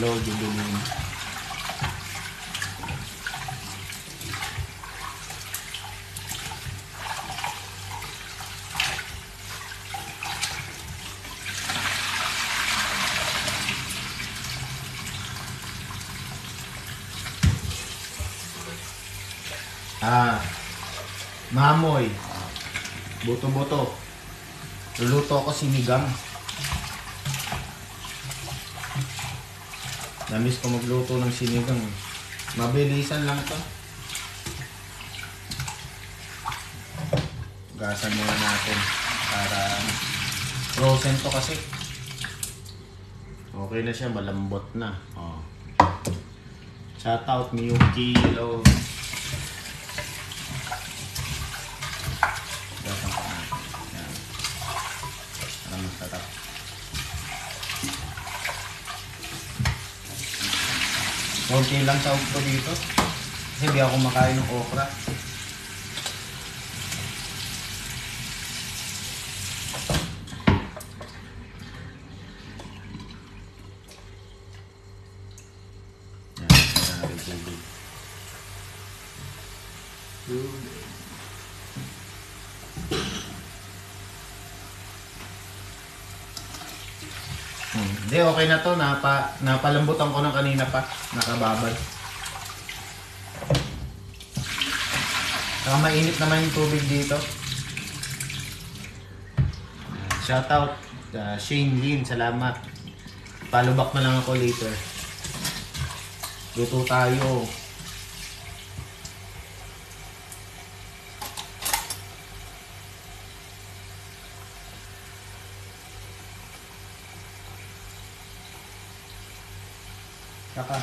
Hello, Jubilin. Ah, mamoy. Buto-buto. Luluto ako sinigang. Namiss ko magluto ng sinigang. eh. Mabilisan lang to. Gasan muna natin para frozen to kasi. Okay na siya, malambot na. Oh. Shout out Miyuki. Hello. Gasan ko natin. Yan. Para masarap. Konti lang sa ko dito. Kasi di ako makain ng okra. Yan, yan natin tubig. Tubig. Hmm. Hindi, okay na to. Napa, napalambutan ko ng kanina pa. Nakababad. Saka mainit naman yung tubig dito. Shoutout uh, Shane Lin. Salamat. Follow back na lang ako later. Luto tayo. Saka,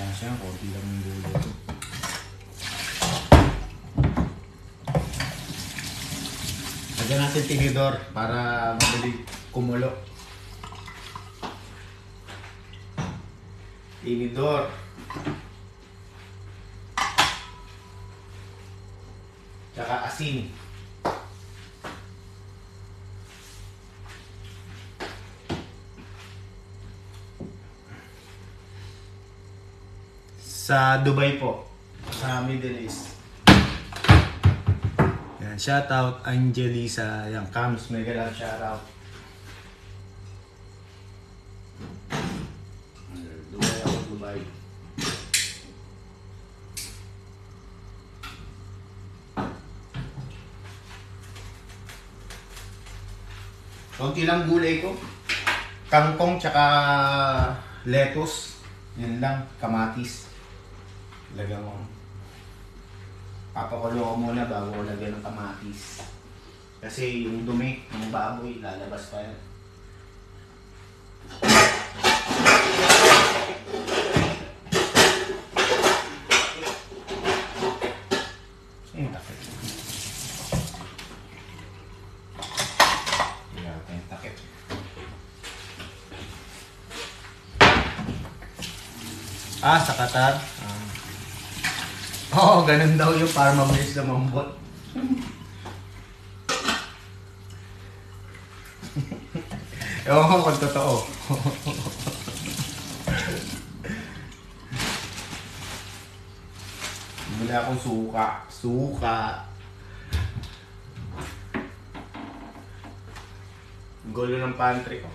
yan siya, konti lang yung dulo ko. Lagyan natin tinidor para madali kumulo. Tinidor. Tsaka asin. Sa Dubai po. Sa Middle East. Yan, shout out Angelisa. Yan, Kams, mega lang shout out. Dubai Dubai. Konti lang gulay ko. Kangkong tsaka lettuce. Yan lang, kamatis. Lagyan mo. Papakulo ko muna bago ko lagyan ng kamatis. Kasi yung dumi ng baboy, lalabas pa yan. Ah, sa Qatar? Oo, oh, ganun daw yung para mabilis na mambot. Ewan ko kung totoo. Bumili akong suka. Suka. Gulo ng pantry ko.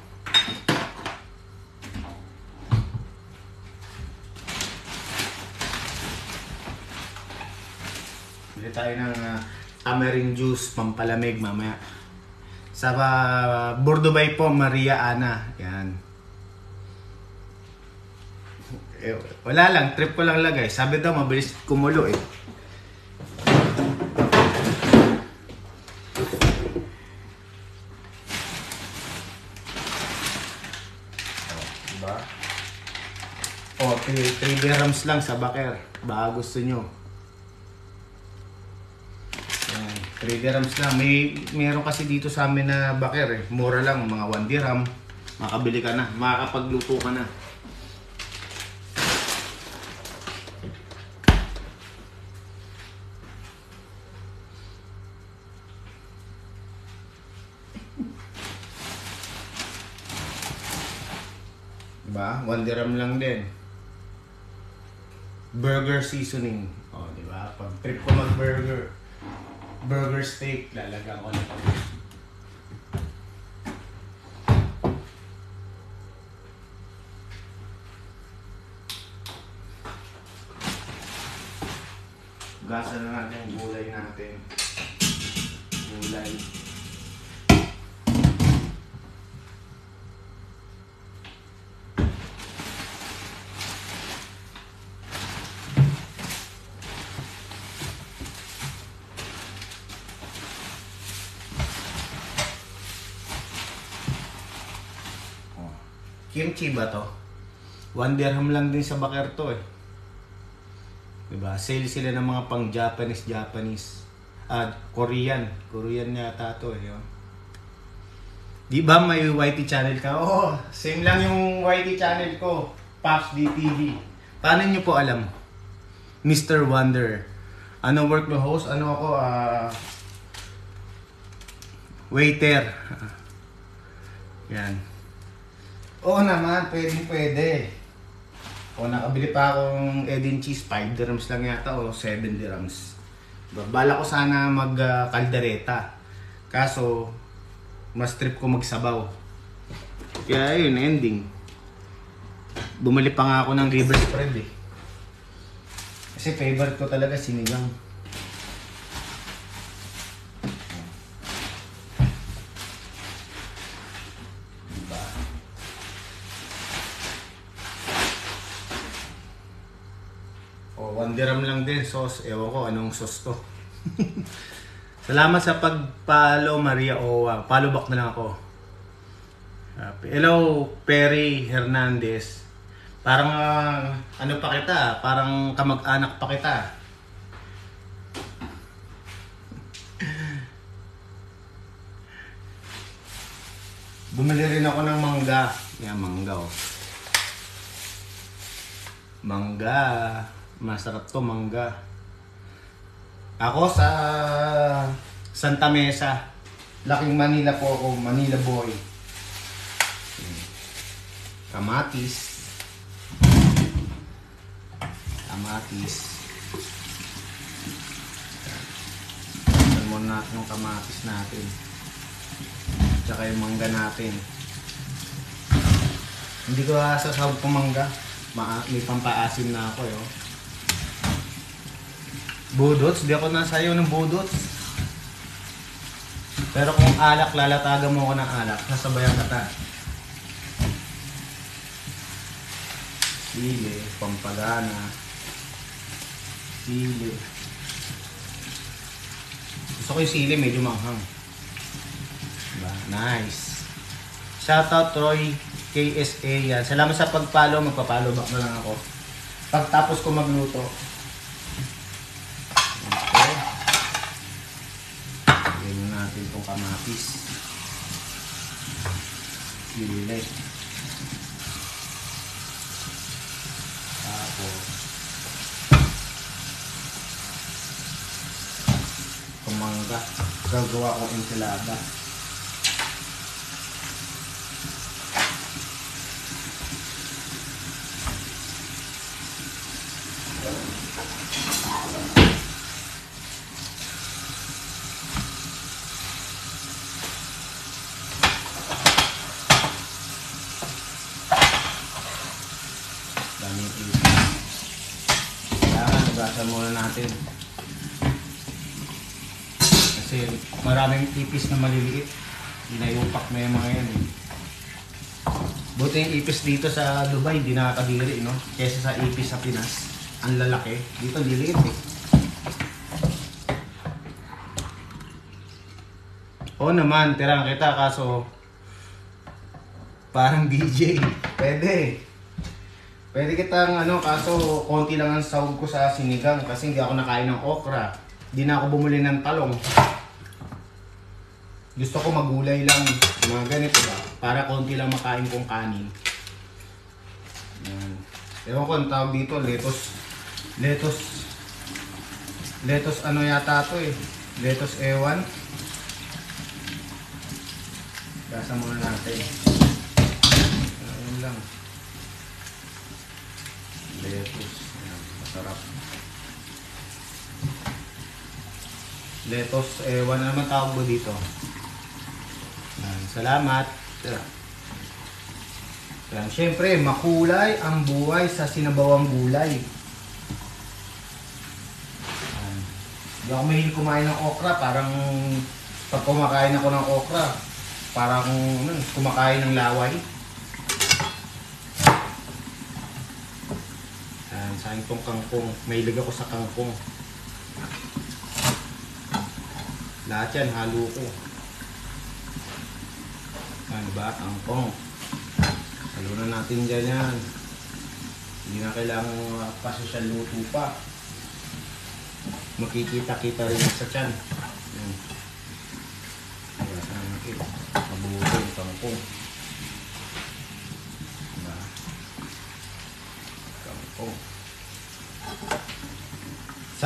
Bili tayo ng uh, tamarind juice, pampalamig mamaya. Sa uh, Bordobay po, Maria Ana. Yan. Eh, wala lang, trip ko lang lagay. Sabi daw, mabilis kumulo eh. Oh, diba? Oh, 3 dirhams lang sa baker. Baka gusto nyo. Yan, 3 dirhams lang. May, meron kasi dito sa amin na baker eh. Mura lang, mga 1 dirham. Makabili ka na, makakapagluto ka na. Diba? One dirham lang din. Burger seasoning. O, di ba? Pag trip ko mag-burger, burger steak, lalagyan ko na Gasa na Kimchi ba to? One dirham lang din sa bakar to eh. Diba? Sale sila ng mga pang Japanese, Japanese. Ah, Korean. Korean yata to eh. Oh. Di ba may YT channel ka? Oo, same lang yung YT channel ko. Pops DTV. Paano nyo po alam? Mr. Wonder. Ano work mo host? Ano ako? Ah... waiter. Yan. Oo naman, pwede pwede. O nakabili pa akong Edin cheese, 5 dirhams lang yata o 7 dirhams. Bala ko sana mag uh, kaldereta. Kaso mas trip ko magsabaw. Kaya yun, ending. Bumili pa nga ako ng river spread eh. Kasi favorite ko talaga sinigang. Dirham lang din sauce. Ewan ko anong sauce to. Salamat sa pag-follow Maria Owa. Follow back na lang ako. Hello, Perry Hernandez. Parang ah, ano pa kita, parang kamag-anak pa kita. Bumili rin ako ng mangga. Yan, mangga oh. Mangga. Masarap to, mangga. Ako sa Santa Mesa. Laking Manila po ako, Manila boy. Kamatis. Kamatis. Tignan muna natin yung kamatis natin. Tsaka yung mangga natin. Hindi ko sasawag po mangga. Ma may pampaasim na ako yo. Budots, di ako nasayaw ng budots. Pero kung alak, lalatagan mo ako ng alak. Sasabayan ka ta. Sili, pampagana. Sili. Gusto ko yung sili, medyo manghang. Diba? Nice. Shoutout Troy KSA yan. Salamat sa pag-follow. Magpa-follow back na lang ako. Pagtapos ko magluto. Okay. Lagyan mo natin itong kamatis. Sili. Tapos, kumangga. Gagawa ko enchilada. Daming ipis. Kailangan nagasan muna natin. Kasi maraming ipis na maliliit. Inayupak na yung mga yan. Eh. Buti yung ipis dito sa Dubai, hindi nakakadiri, no? Kesa sa ipis sa Pinas. Ang lalaki. Dito, liliit eh. Oo naman, tirang kita kaso parang DJ. Pwede. Pwede kitang ano, kaso konti lang ang sahog ko sa sinigang kasi hindi ako nakain ng okra. Hindi na ako bumuli ng talong. Gusto ko magulay lang, mga ganito ba? Para konti lang makain kong kanin. Yan. Ewan ko ang tawag dito, lettuce. Lettuce. Lettuce ano yata to eh. Lettuce ewan. Gasa muna natin. Ayun lang. Lettuce. Ayan, masarap. Lettuce, ewan na naman tawag mo dito. Ayan, salamat. Ayan, syempre, makulay ang buhay sa sinabawang gulay. Ayan. Hindi ako mahilig kumain ng okra, parang pag kumakain ako ng okra, parang ano, kumakain ng laway. Ayan, sa itong kangkong. Mahilig ako sa kangkong. Lahat yan, halo ko. Ano ba? Kangkong. Halo na natin dyan yan. Hindi na kailangan pasosyal luto pa. Makikita-kita rin sa tiyan. Yan. Wala sa. Mabuhay yung kangkong. Diba? Kangkong.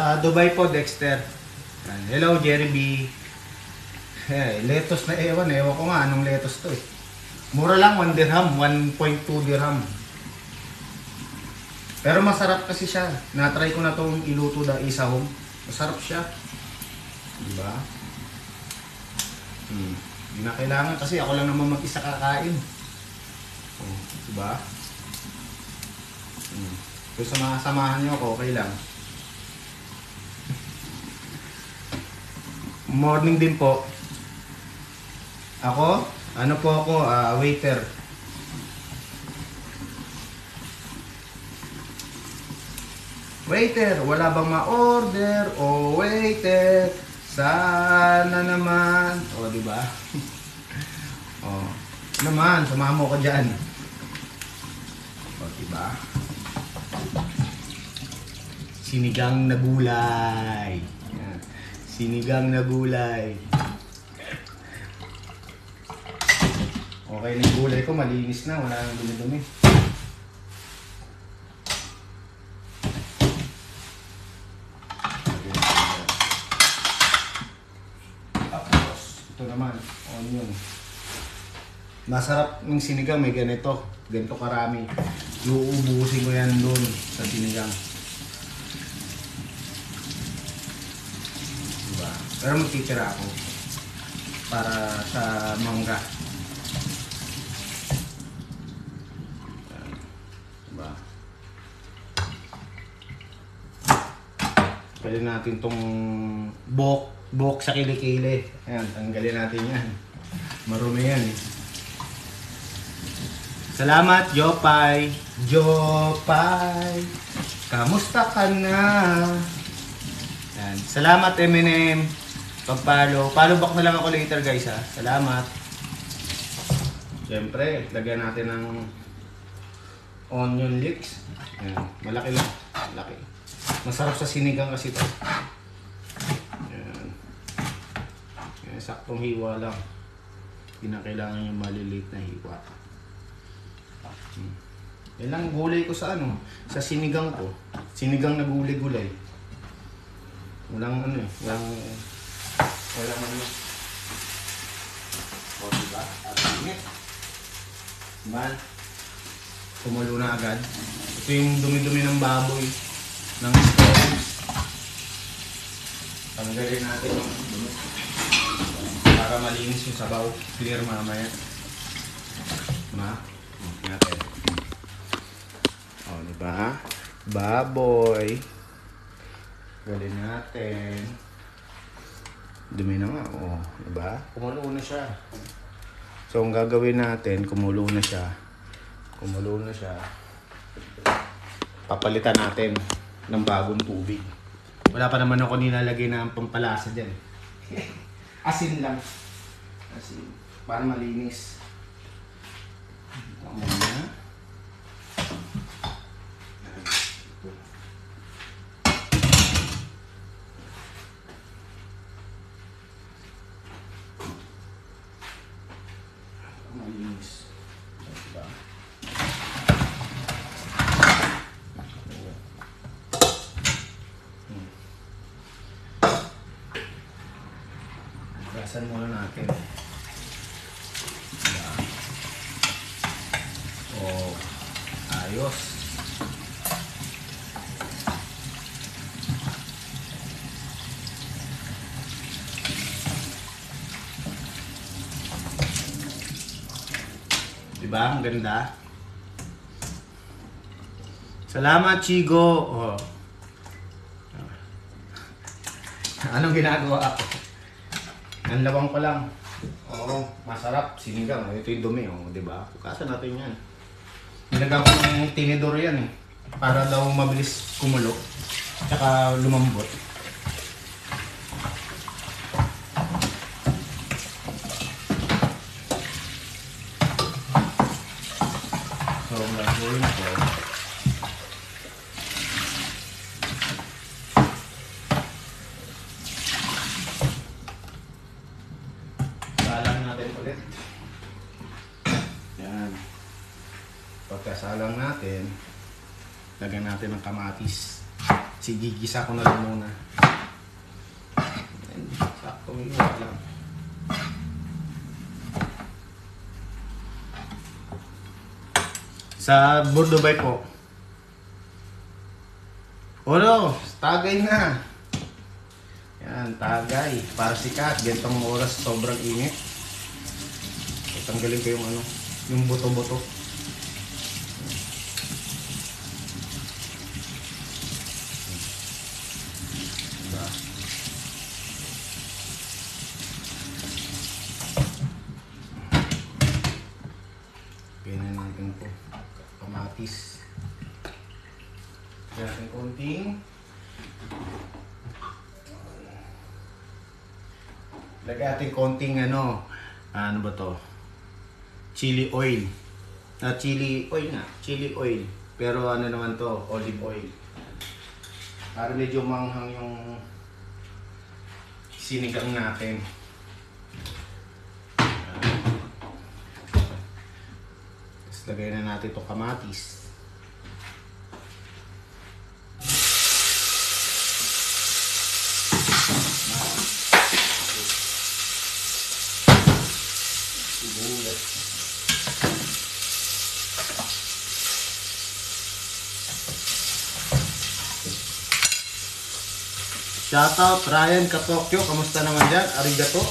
Sa Dubai po, Dexter. Hello, Jerry B. Eh, lettuce na ewan. Ewan ko nga anong lettuce to eh. Mura lang, 1 dirham. 1.2 dirham. Pero masarap kasi siya. Na-try ko na tong iluto da isahog. Masarap siya. Diba? Hmm. Hindi na kailangan kasi ako lang naman mag-isa kakain. Oh, diba? Hmm. Kung sama-samahan niyo ako, okay lang. Morning din po. Ako? Ano po ako? ah, waiter. Waiter, wala bang ma-order? O waiter, sana naman. O, di ba? o, naman, sumama mo ka dyan. O, di ba? Sinigang na gulay. Sinigang na gulay. Okay na yung gulay ko, malinis na, wala nang dumi-dumi. Tapos, ito naman, onion. Masarap ng sinigang, may ganito. Ganito karami. Iuubusin ko yan doon sa sinigang. Diba? Pero magtitira ako para sa mangga. Diba? Tanggalin natin tong bok, bok sa kilikili. Ayan, tanggalin natin yan. Marumi yan eh. Salamat, Jopay. Jopay. Kamusta ka na? Yan. Salamat, Eminem. Pagpalo. Follow back na lang ako later, guys, ha. Salamat. Siyempre, lagyan natin ng onion leeks. Yan. Malaki lang. Malaki. Masarap sa sinigang kasi ito. Yan. Yan. Saktong hiwa lang. Hindi na kailangan yung maliliit na hiwa. Hmm. Yan lang gulay ko sa ano, sa sinigang ko. Sinigang na gulay-gulay. Walang ano eh, walang walang ano. O diba? At init. Man, kumulo na agad. Ito yung dumi-dumi ng baboy ng stones. Tanggalin natin yung dumi. Para malinis yung sabaw. Clear mamaya. Ma? Natin. O, diba? Baboy. Galin natin. Dumi na nga, o. Diba? Kumulo na siya. So, ang gagawin natin, kumulo na siya. Kumulo na siya. Papalitan natin ng bagong tubig. Wala pa naman ako nilalagay na pampalasa dyan. Asin lang. Asin. Para malinis. Ito muna. Malinis. Diba? Hmm. Gasan muna natin. Diba? Oh, ayos. Diba? Ang ganda. Salamat, Chigo. Oh. Anong ginagawa ako? Ang lawang ko lang. Oo, masarap. Sinigang. Ito yung dumi, oh, di ba? Pukasan natin yan. Nilagyan ko ng tinidor yan eh. Para daw mabilis kumulo. Tsaka lumambot. So, ang gagawin ko, salang natin ulit. Yan. Pagkasalang natin, lagyan natin ng kamatis. Sigigisa ko na lang muna. Yan, Sakto yung lang. Sa Bordobay po. Olo, tagay na. Yan, tagay. Para sikat. Gantong oras, sobrang init. Tanggalin ko yung ano, yung buto-buto. Diba? Ganyan natin po. Kamatis. Lagyan natin konting Lagyan natin konting ano, ano ba to? Chili oil. Ah, chili oil nga, chili oil. Pero ano naman to, olive oil. Para medyo manghang yung sinigang natin. Tapos lagay na natin itong kamatis. Sibuyas. Shoutout Ryan Katokyo, kamusta naman dyan? Arigato.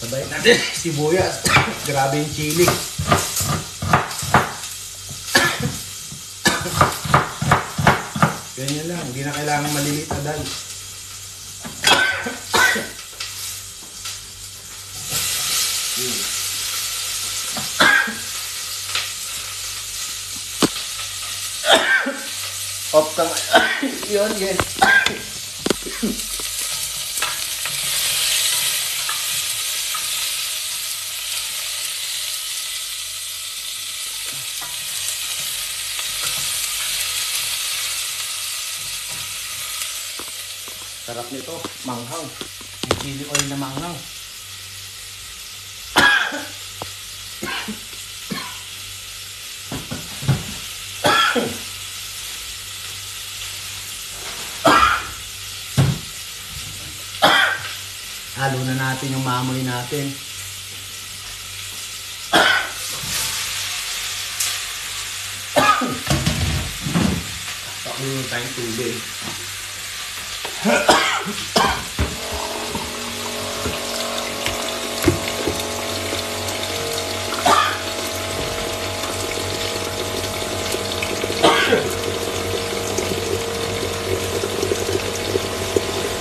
Sabay natin sibuyas. Grabe yung chili. Ganyan lang, hindi na kailangan maliliit na dice. Off ka nga. Yun, yes. Sarap nito, manghang. Yung chili oil na manghang. Halo na natin yung mamoy natin. Pakulo tayong tubig.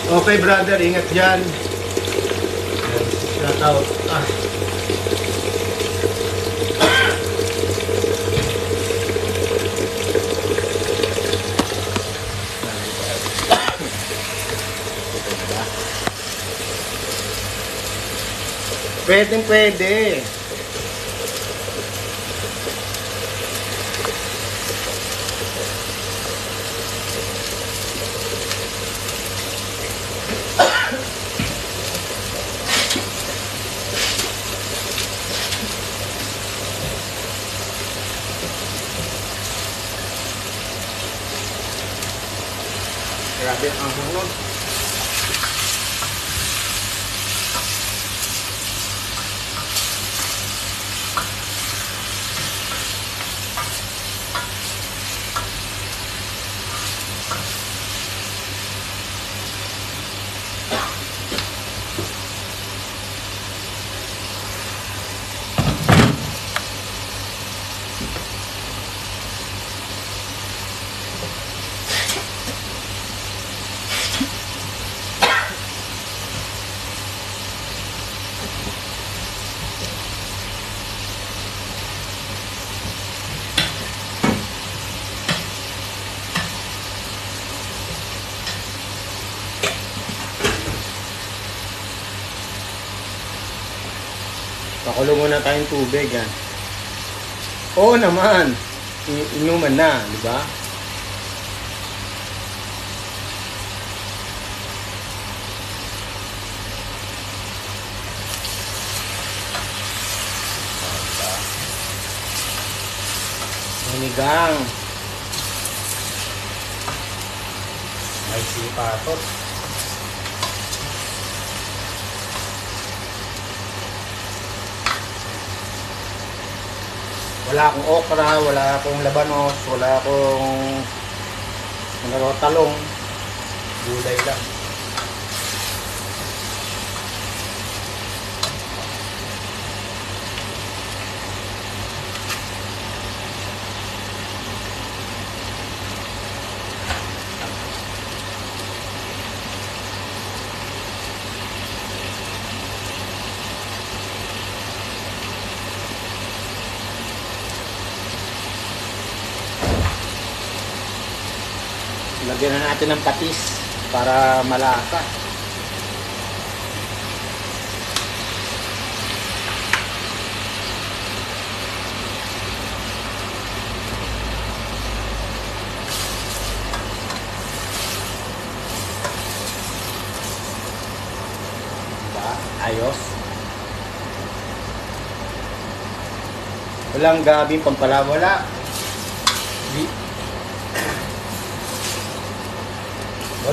Okay brother, ingat dyan. Out. Ah. Pwedeng pwede. Grabe ang hunod. Pakulo muna tayong tubig, yan. Oo naman. I- inuman na, di ba? Sinigang. May sipatot. Wala akong okra, wala akong labanos, wala akong ano, talong. Gulay lang. Lagyan na natin ng patis para malasa. Diba? Ayos. Walang gabi pampala. Wala.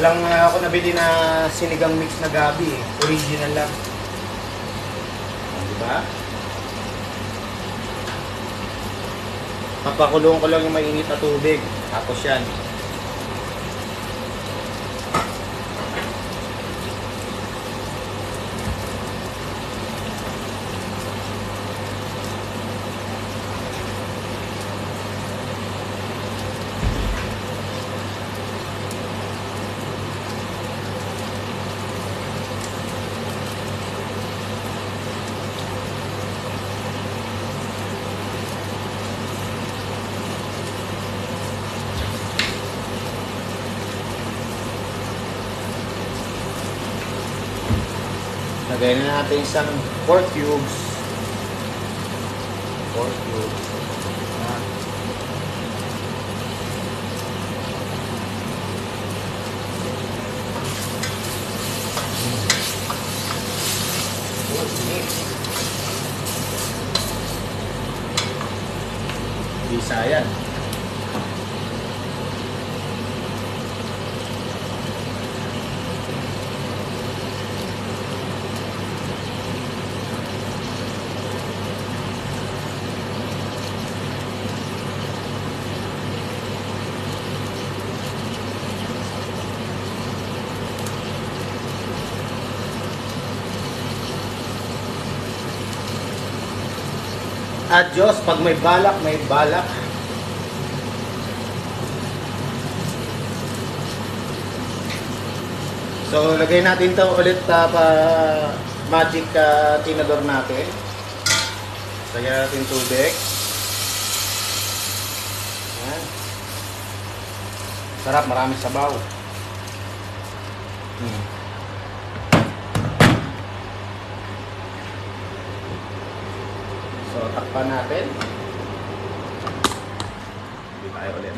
Walang uh, ako nabili na sinigang mix na gabi eh. Original lang. Oh, di ba? Papakulong ko lang yung mainit na tubig. Tapos yan. Lagay na natin isang pork cubes. Pork cubes. Ah. Oh, At Diyos, pag may balak, may balak. So, lagay natin to ulit uh, pa magic uh, tinador natin. Lagyan natin tubig. Yan. Sarap, marami sabaw. Hmm. Takpan natin. Hindi tayo ulit.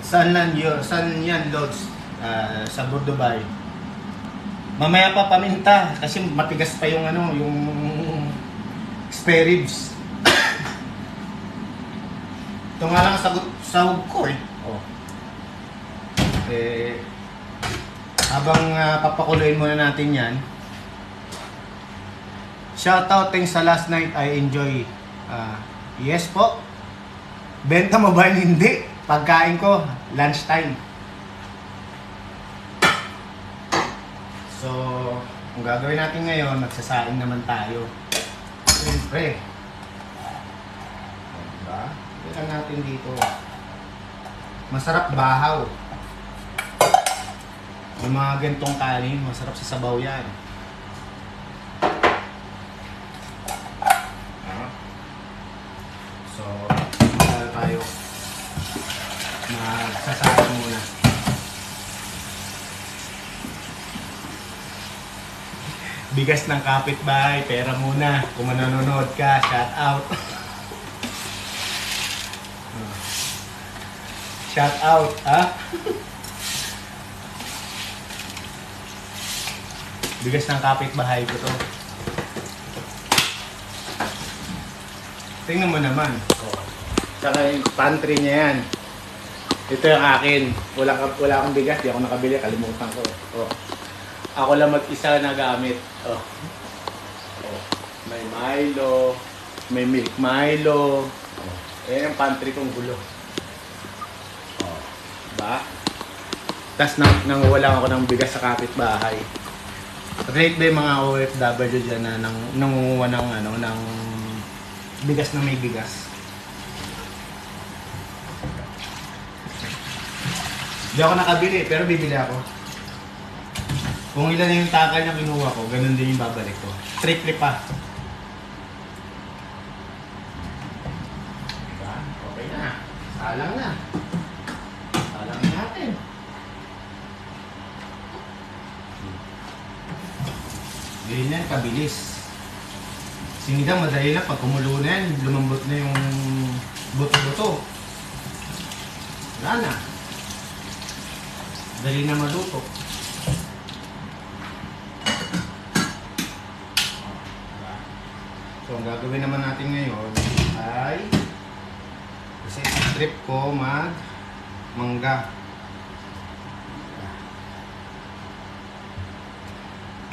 Saan lang yun? Saan yan, Lods? Ah, sa Burdubay. Mamaya pa paminta kasi matigas pa yung ano, yung spare ribs. Ito nga lang sagot sahog ko eh. Eh, habang uh, papakuloyin muna natin yan, shoutout thanks sa last night I enjoy. Ah, yes po. Benta mo ba? Hindi. Pagkain ko, lunchtime. So, kung gagawin natin ngayon, magsasaing naman tayo. Siyempre. Diba? Tignan natin dito. Masarap bahaw. Yung mga gantong kanin, masarap sa sabaw yan. Ah. So, magkala tayo. Magsasara muna. Bigas ng kapitbahay, pera muna. Kung manonood ka, shout out. Ah. shout out, ha? Ah. Bigas ng kapitbahay ko to. Tingnan mo naman. Oh. Saka yung pantry niya yan. Ito yung akin. Wala, wala akong bigas. Di ako nakabili. Kalimutan ko. Oh. Ako lang mag-isa na gamit. Oh. Oh. May Milo. May milk Milo. Oh. Ayan ang pantry kong gulo. Oh. Diba? Tapos nang, nanguwala ako ng bigas sa kapitbahay. Rate ba yung mga OFW dyan na nang, nangunguha ng, ano, ng bigas na may bigas? Hindi ako nakabili, pero bibili ako. Kung ilan yung takal na kinuha ko, ganun din yung babalik ko. Triple pa. Diba? Okay na. Salang na. Salang na natin. Ganyan yan, kabilis. Sinigang, madali lang. Pag kumulo na lumambot na yung buto-buto. Wala na. Dali na maluto. So, ang gagawin naman natin ngayon ay kasi strip ko mag mangga.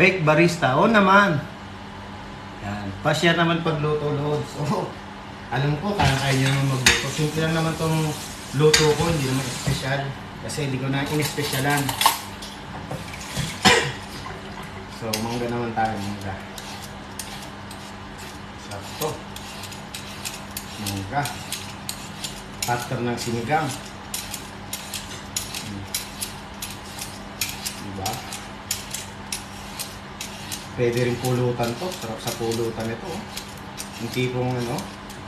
Bake barista. O naman. Yan. Pa-share naman pagluto loads. Oh, alam ko, kaya-kaya nyo naman magluto. Simple lang naman tong luto ko, hindi naman special. Kasi hindi ko na in-specialan. So, mangga naman tayo, mangga. Sakto. Mangga. Pattern ng sinigang. Hmm. Diba? Pwede rin pulutan to. Sarap sa pulutan ito. oh. Yung tipong ano,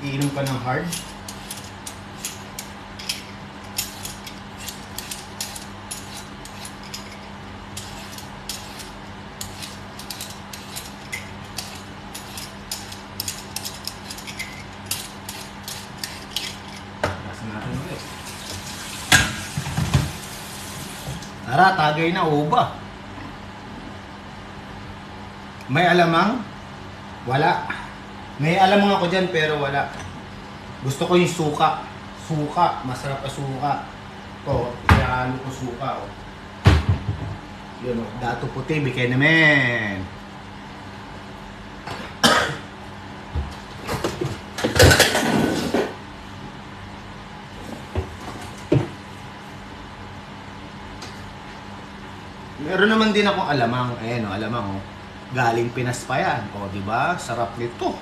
iinom ka ng hard. Tara, tagay na uba. May alamang? Wala. May alamang ako dyan pero wala. Gusto ko yung suka. Suka. Masarap na suka. Ito, pinahalo ko suka. Oh. Yun o. Dato puti, bigay naman. Meron naman din akong alamang. Ayan o, alamang o. Galing Pinas pa yan. O, di ba? Sarap nito.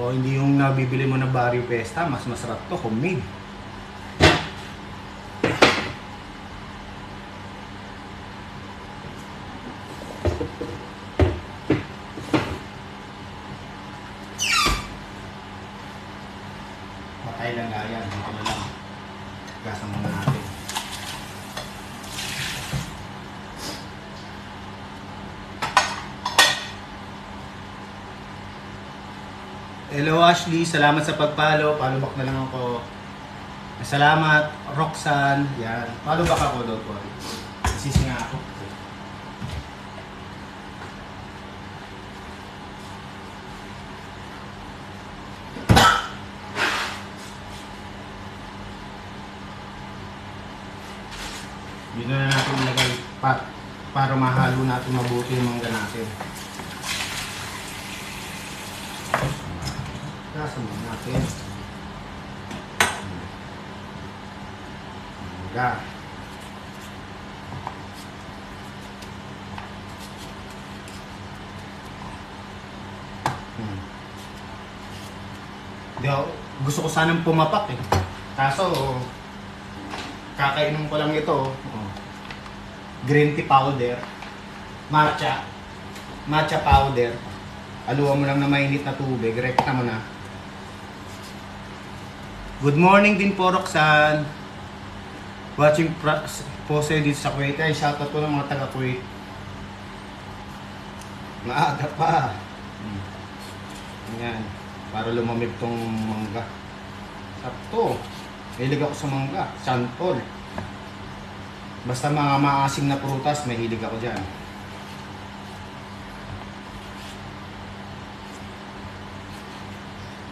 O, hindi yung nabibili mo na Barrio Pesta. Mas masarap to, homemade. Patay lang nga yan. Dito na lang. Gasa muna natin. Hello Ashley, salamat sa pag-follow. Follow back na lang ako. Salamat, Roxanne. Yan. Follow back ako, don't worry. Nasisi nga ako. Dito na natin ilagay pat para mahalo natin mabuti yung mangga natin. Kasa mo natin. Mangga. Hmm. Di ako, gusto ko sanang pumapak eh. Kaso, kakainom ko lang ito. Oh. Green tea powder. Matcha. Matcha powder. Aluwa mo lang na mainit na tubig. Rekta mo na. Good morning din po, Roxanne. Watching pra- Pose dito sa Kuwait. Ay, shoutout po ng mga taga Kuwait. Maaga pa. Hmm. Yan. Para lumamig tong mangga. Sakto. Mahilig ako sa mangga. Santol. Basta mga maasim na prutas, mahilig ako dyan.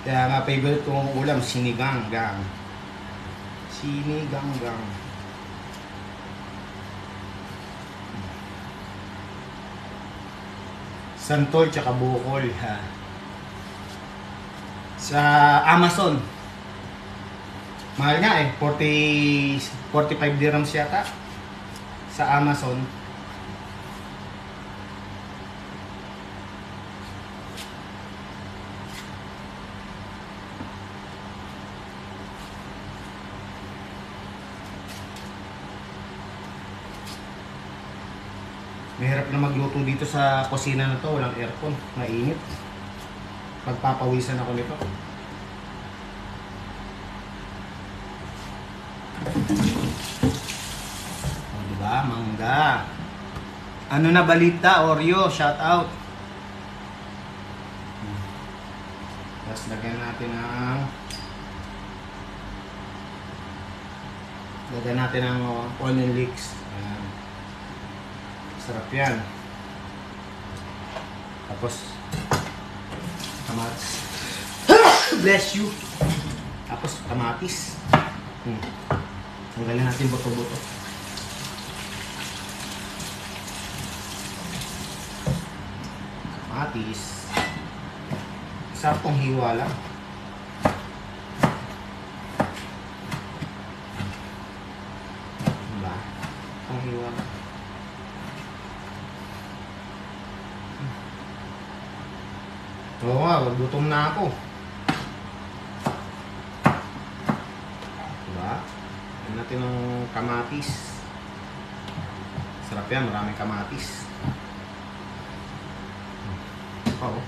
Kaya nga favorite kong ulam, sinigang-gang. Sinigang-gang. Santol tsaka bukol ha. Sa Amazon. Mahal nga eh, 40 45 dirhams yata sa Amazon. Mahirap na magluto dito sa kusina na to, walang aircon, mainit. Pagpapawisan ako nito. O, Mangga. Ano na balita? Oreo, shout out. Tapos lagyan natin ng lagyan natin ng uh, onion leeks. Ayan. Sarap yan. Tapos kamatis. Bless you. Tapos kamatis. Hmm. Tanggalin natin buto-buto. Kamatis. Sarap tong hiwa lang. Diba? Tong hiwa lang. Oo nga, gutom na ako. Diba? Lagyan natin ng kamatis. Sarap yan, maraming kamatis. Oh. Diba?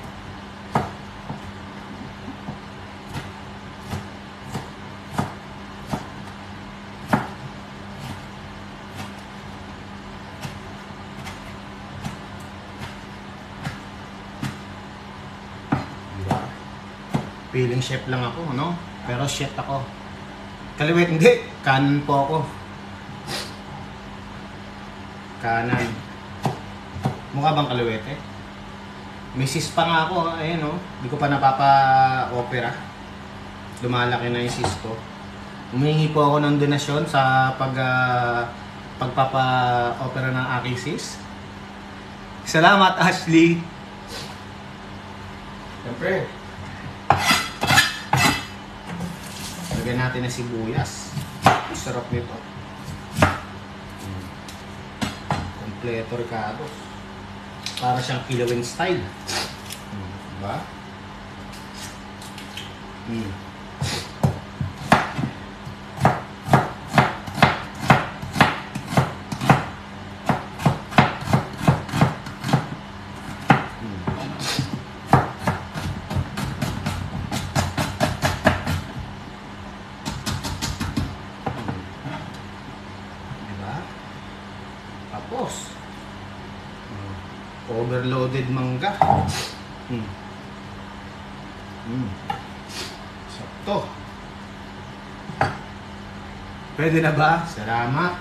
Feeling chef lang ako, no? Pero chef ako. Kaliwet, hindi. Kanan po ako. Kanan. Mukha bang kaliwete? May sis pa nga ako, ayun no. Hindi ko pa napapa-opera. Lumalaki na yung sis ko. Humingi po ako ng donasyon sa pag ah, pagpapa-opera ng aking sis. Salamat, Ashley. Siyempre. Lagyan natin ng sibuyas. Ang Sarap nito. Kompleto ricados. Para siyang kilawin style. Mm. Diba? Mm. Diba? Tapos, mm, overloaded mangga. Hmm. Hmm. Sakto. Pwede na ba? Salamat.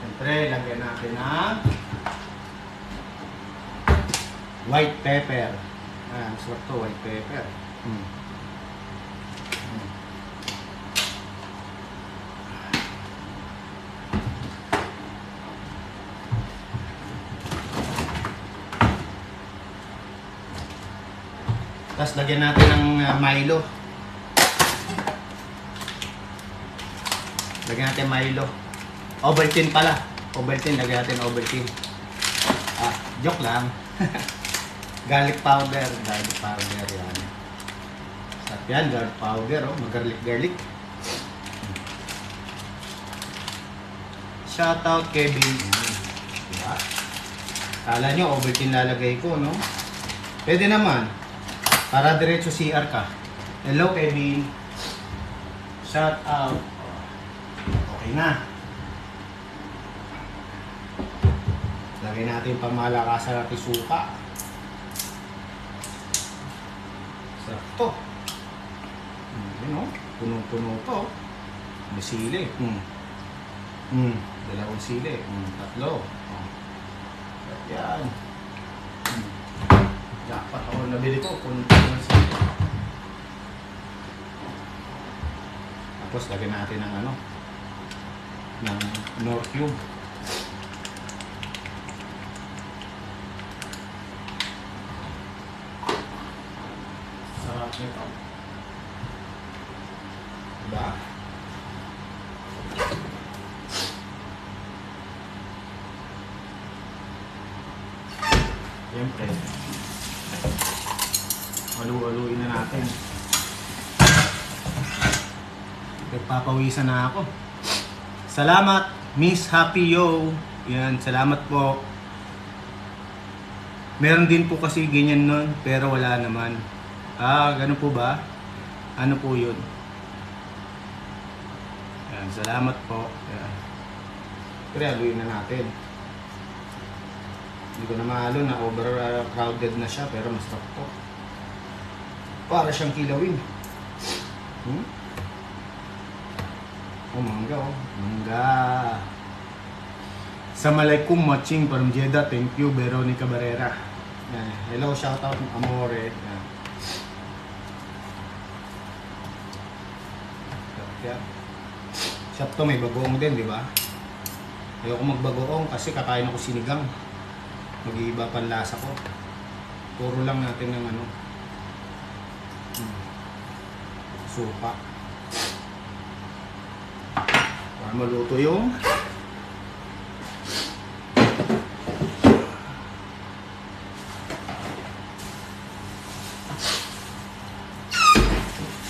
Siyempre, lagyan natin ng white pepper. Ayan, sarap to, white pepper. Hmm. Hmm. Tapos lagyan natin ng uh, Milo. Natin Milo. Ovaltine pala. Ovaltine, lagyan natin Ovaltine. Ah, joke lang. garlic powder. Garlic powder yan. Sarap yan, garlic powder. Oh. Mag-garlic-garlic. Shout out Kevin. Mm. Diba? Kala nyo, Ovaltine lalagay ko, no? Pwede naman. Para diretso CR ka. Hello, Kevin. Shout out. Na. Lagay natin pamalakasan natin suka. Sakto. Hmm, yun o. Punong-puno pa o. May sili. Hmm. Hmm. Dalawang sili. Hmm. Tatlo. Oh. Yan. Hmm. Dapat ako nabili ko. Punong-puno ng sili. Tapos lagyan natin ng ano. Ng Nor Cube. Sarap nito. Diba? Siyempre, halu-haluin na natin. Nagpapawisan na ako. Salamat, Miss Happy Yo. Yan, salamat po. Meron din po kasi ganyan nun, pero wala naman. Ah, ganun po ba? Ano po yun? Yan, salamat po. Yan. Pero haluin na natin. Hindi ko na mahalo na overcrowded na siya, pero mas po. Para siyang kilawin. Hmm? Oh, mangga oh. Mangga. Assalamualaikum watching from Jeddah. Thank you, Veronica Barrera. Yan. Hello, shout out Amore. Yan. Yan. Shop to may bagoong din, di ba? Ayoko magbagoong kasi kakain ako sinigang. Mag-iiba pa ang lasa ko. Puro lang natin ng ano. hmm, Supa. Para maluto yung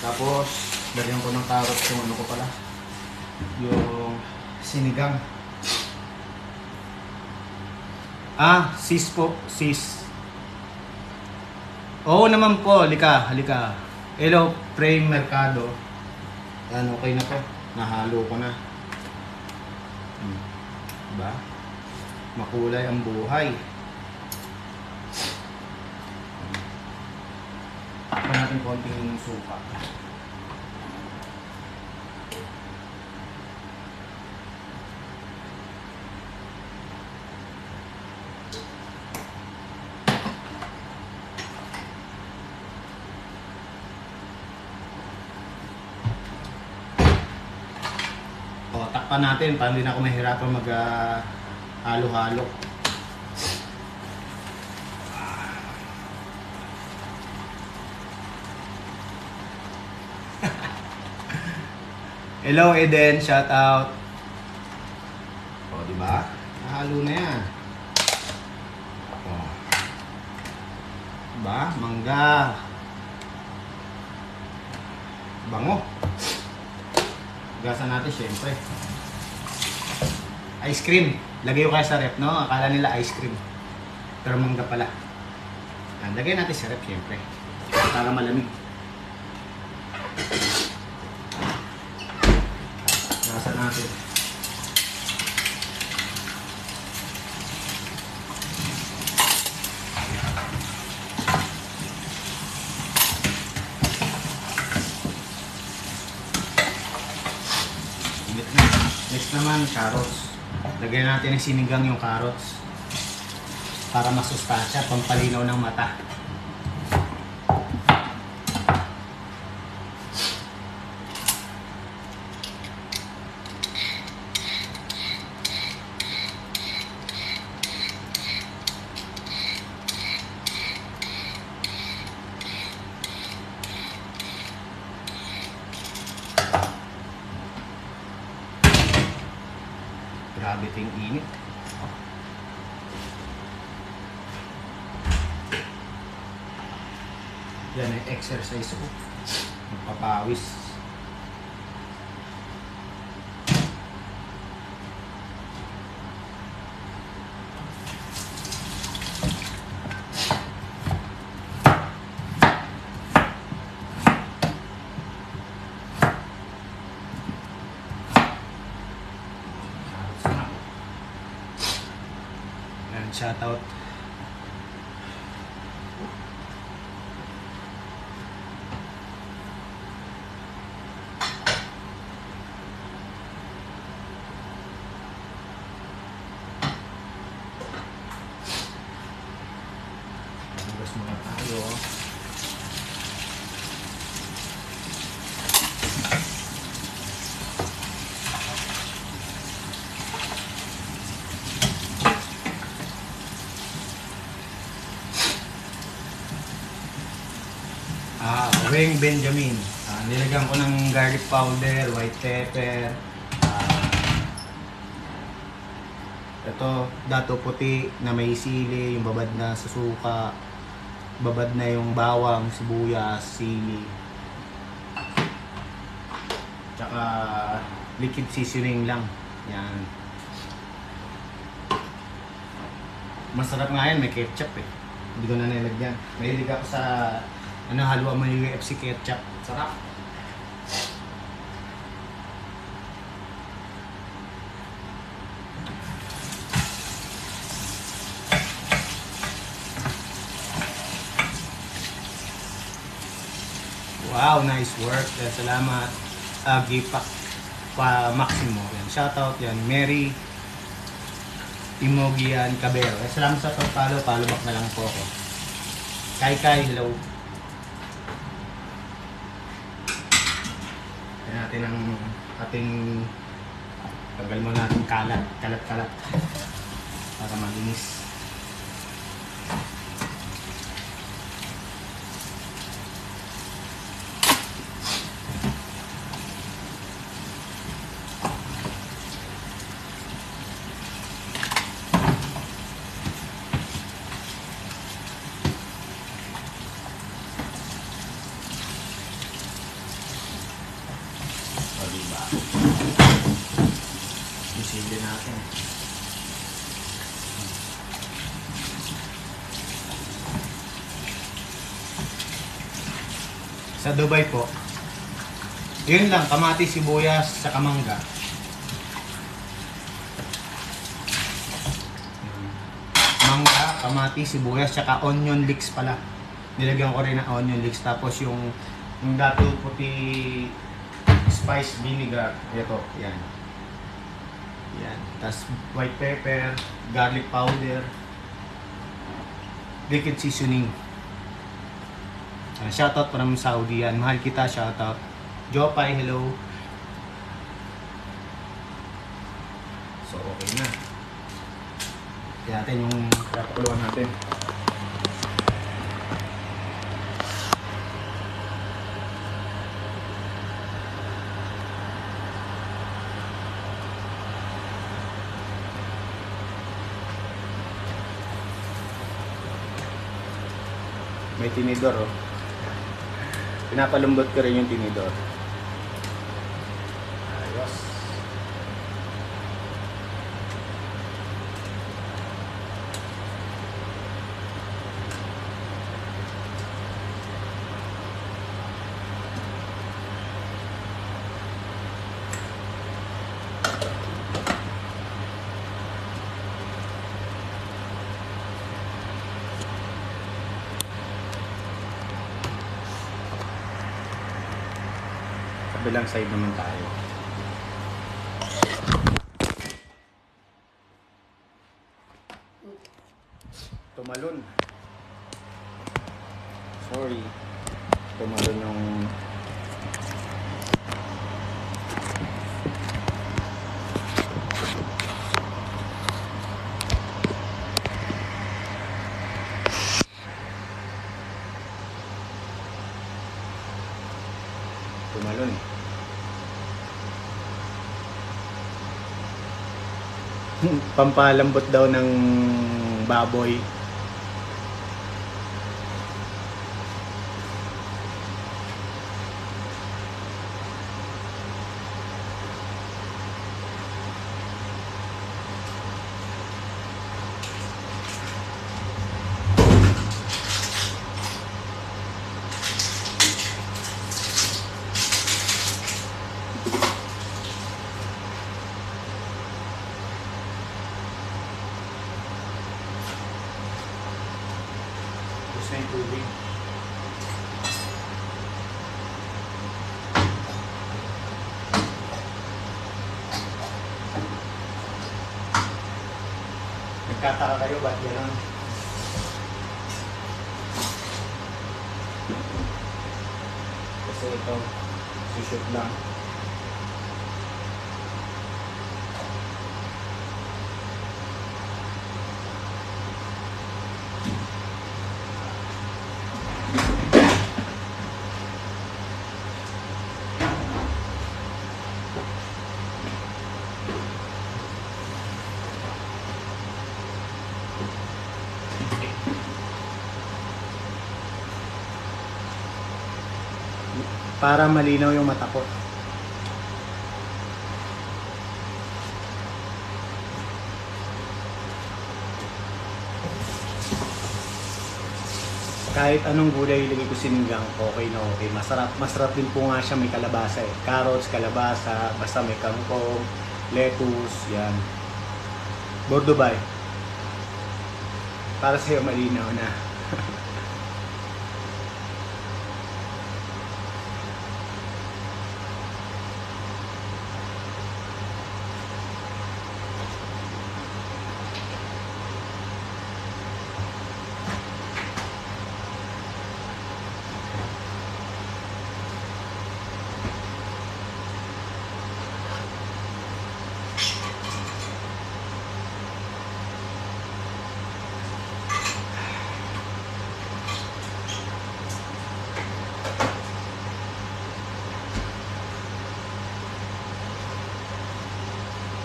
Tapos, lagyan ko ng carrots yung ano ko pala. Yung sinigang. Ah, sis po, sis. Oo naman po, halika, halika. Hello, Frame Mercado. Yan, okay na to. Nahalo ko na. Hmm. Diba? Makulay ang buhay. Pa natin konting suka. O, takpan natin para hindi na ako mahirapan mag ah, halo-halo. Hello Eden, shout out. O, di ba? Nahalo na yan. O. Diba? Mangga. Bango. Gasan natin syempre. Ice cream. Lagay ko kayo sa rep, no? Akala nila ice cream. Pero mangga pala. Yan, lagay natin sa rep syempre. Para malamig. Gasan natin. Next naman, carrots. Lagyan natin ng sinigang yung carrots. Para masustansya, pampalinaw ng mata. Grabe ito yung init. Yan ang exercise ko. Magpapawis. Carrots na. Yan, shoutout. Wing Benjamin. Ah, nilagyan ko ng garlic powder, white pepper. Ah, ito, dato puti na may sili, yung babad na sa suka. Babad na yung bawang, sibuyas, sili. Tsaka liquid seasoning lang. Yan. Masarap nga yan, may ketchup eh. Hindi ko na nilagyan. Mahilig ako sa ano, halwa may UFC ketchup. Sarap. Wow, nice work. Salamat. Uh, Gipak pa Maximo. Yan. Shoutout yan. Mary Imogian Cabero. Eh, salamat sa pag-follow. Follow back na lang po ako. Kai Kai, hello. Natin ang ating tanggal mo natin kalat, kalat-kalat para malinis. O, diba? Isili natin. Sa Dubai po, yun lang, kamatis, sibuyas, sa kamangga. Mangga, kamatis, sibuyas, tsaka onion leeks pala. Nilagyan ko rin ng onion leeks. Tapos yung, yung dato puti spice vinegar. Ito, yan. Yan. Tapos white pepper, garlic powder, liquid seasoning. Uh, shoutout from Saudi yan. Mahal kita, shoutout. Jopay, hello. So, okay na. Kaya natin yung kapakuluan natin. May tinidor, oh. Pinapalambot ko rin yung tinidor. Ayos. Kabilang side naman tayo. Tumalon. Sorry. Tumalon yung... Tumalon. Pampalambot daw ng baboy. Gusto yung tubig. Nagkataka kayo, ba't gano'n? Kasi ito, sushoot lang. Para malinaw yung mata ko. kahit anong gulay ilagay ko sinigang, okay na okay. Masarap, masarap din po nga siya may kalabasa eh. Carrots, kalabasa, basta may kangkong, lettuce, yan. Bordobay. Para sa'yo malinaw na.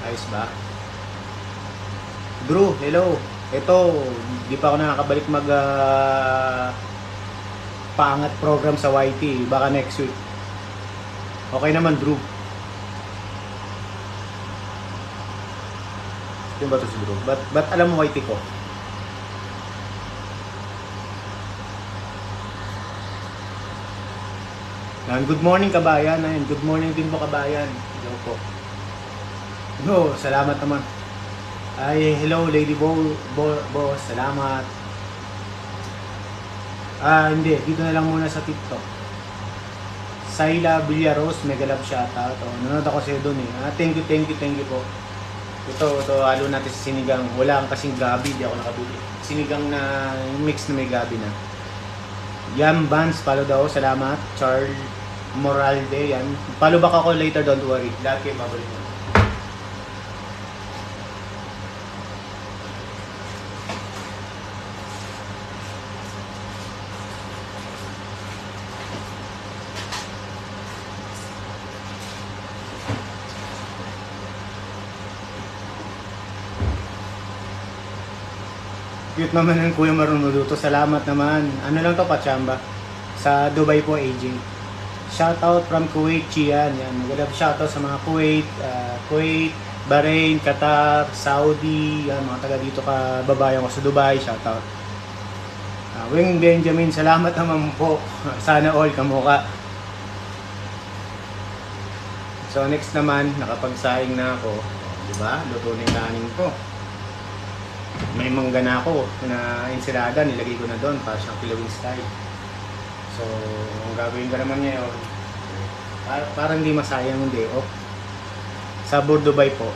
Ayos ba? Drew, hello. Ito, di pa ako nakakabalik mag ah, paangat program sa YT. Baka next week. Okay naman, Drew. Yung ba to si Drew? Ba't, ba't alam mo YT ko? Yan, good morning kabayan. Ayun, good morning din po kabayan. Hello po. No, salamat naman. Ay, hello Lady Bo, Bo, Boss, salamat. Ah, hindi, dito na lang muna sa TikTok. Sayla Villaros, mega love shoutout. Oh, nanonood ako sa'yo doon eh. Ah, thank you, thank you, thank you po. Ito, ito, halo natin sa sinigang. Wala kasing gabi, di ako nakabili. Sinigang na, mix na may gabi na. Yam Vance, follow daw, salamat. Charles Moralde, yan. Follow back ako later, don't worry. Lahat kayo naman ng Kuya Marunuluto. Salamat naman. Ano lang to, Pachamba? Sa Dubai po, AJ. Shoutout from Kuwait, Chian. Yan. Magandang shoutout sa mga Kuwait, ah, Kuwait, Bahrain, Qatar, Saudi. Yan, mga taga dito ka babayan ko sa Dubai. Shoutout. Uh, Wing Benjamin, salamat naman po. Sana all kamuka. So next naman, nakapagsaing na ako. Di ba? Luto na yung kanin ko may mangga na ako na ensilada, nilagay ko na doon para siyang kilawing style. So, ang gagawin ko naman ngayon, para, para hindi masayang yung day off. Sa Bordobay po,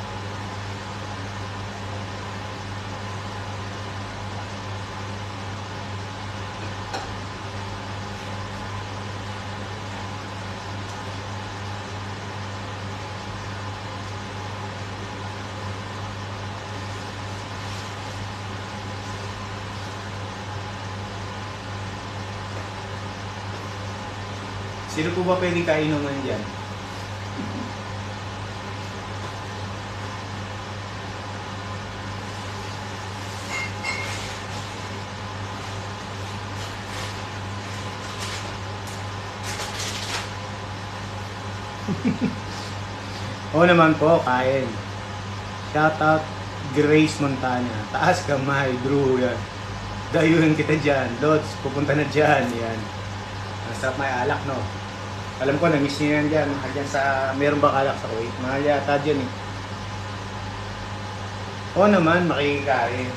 po ba pwede kainuman dyan? Oo naman po, kain. Shoutout Grace Montana. Taas kamay, Drew yan. Dayuhin kita dyan. Lods, pupunta na dyan. Yan. Ang may alak, no? Alam ko, na-miss niyo yan dyan. Mahal yan sa... Meron bang alak sa Kuwait? Mahal yata dyan eh. Oo naman, makikikain.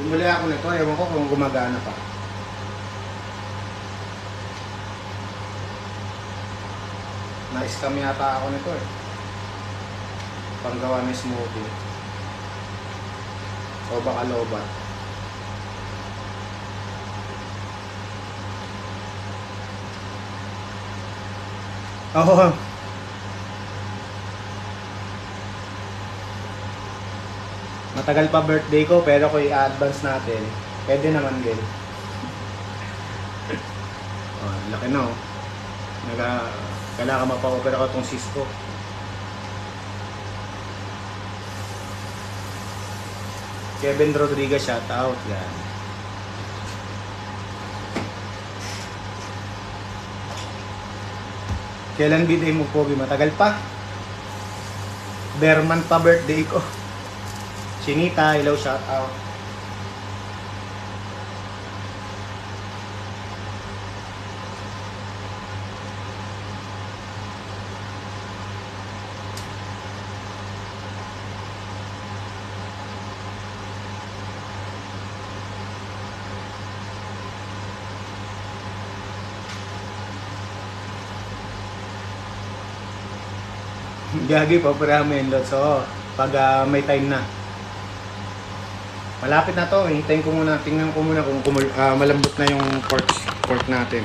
Bumili ako nito, ewan ko kung gumagana pa. Na-scam yata ako nito eh. Panggawa ng smoothie. O baka lobat. Oo. Matagal pa birthday ko pero ko i-advance natin. Pwede naman din. oh, laki na oh. Naga, kailangan mapa-opera ko itong Cisco. Kevin Rodriguez, shout out. Yan. Kailan biday mo Pogi? Matagal pa. Berman pa birthday ko. Chinita, hello, shout out. Gagi pa namin lot. So, pag ah, may time na. Malapit na to. Hintayin ko muna. Tingnan ko muna kung kumul- ah, malambot na yung pork, pork natin.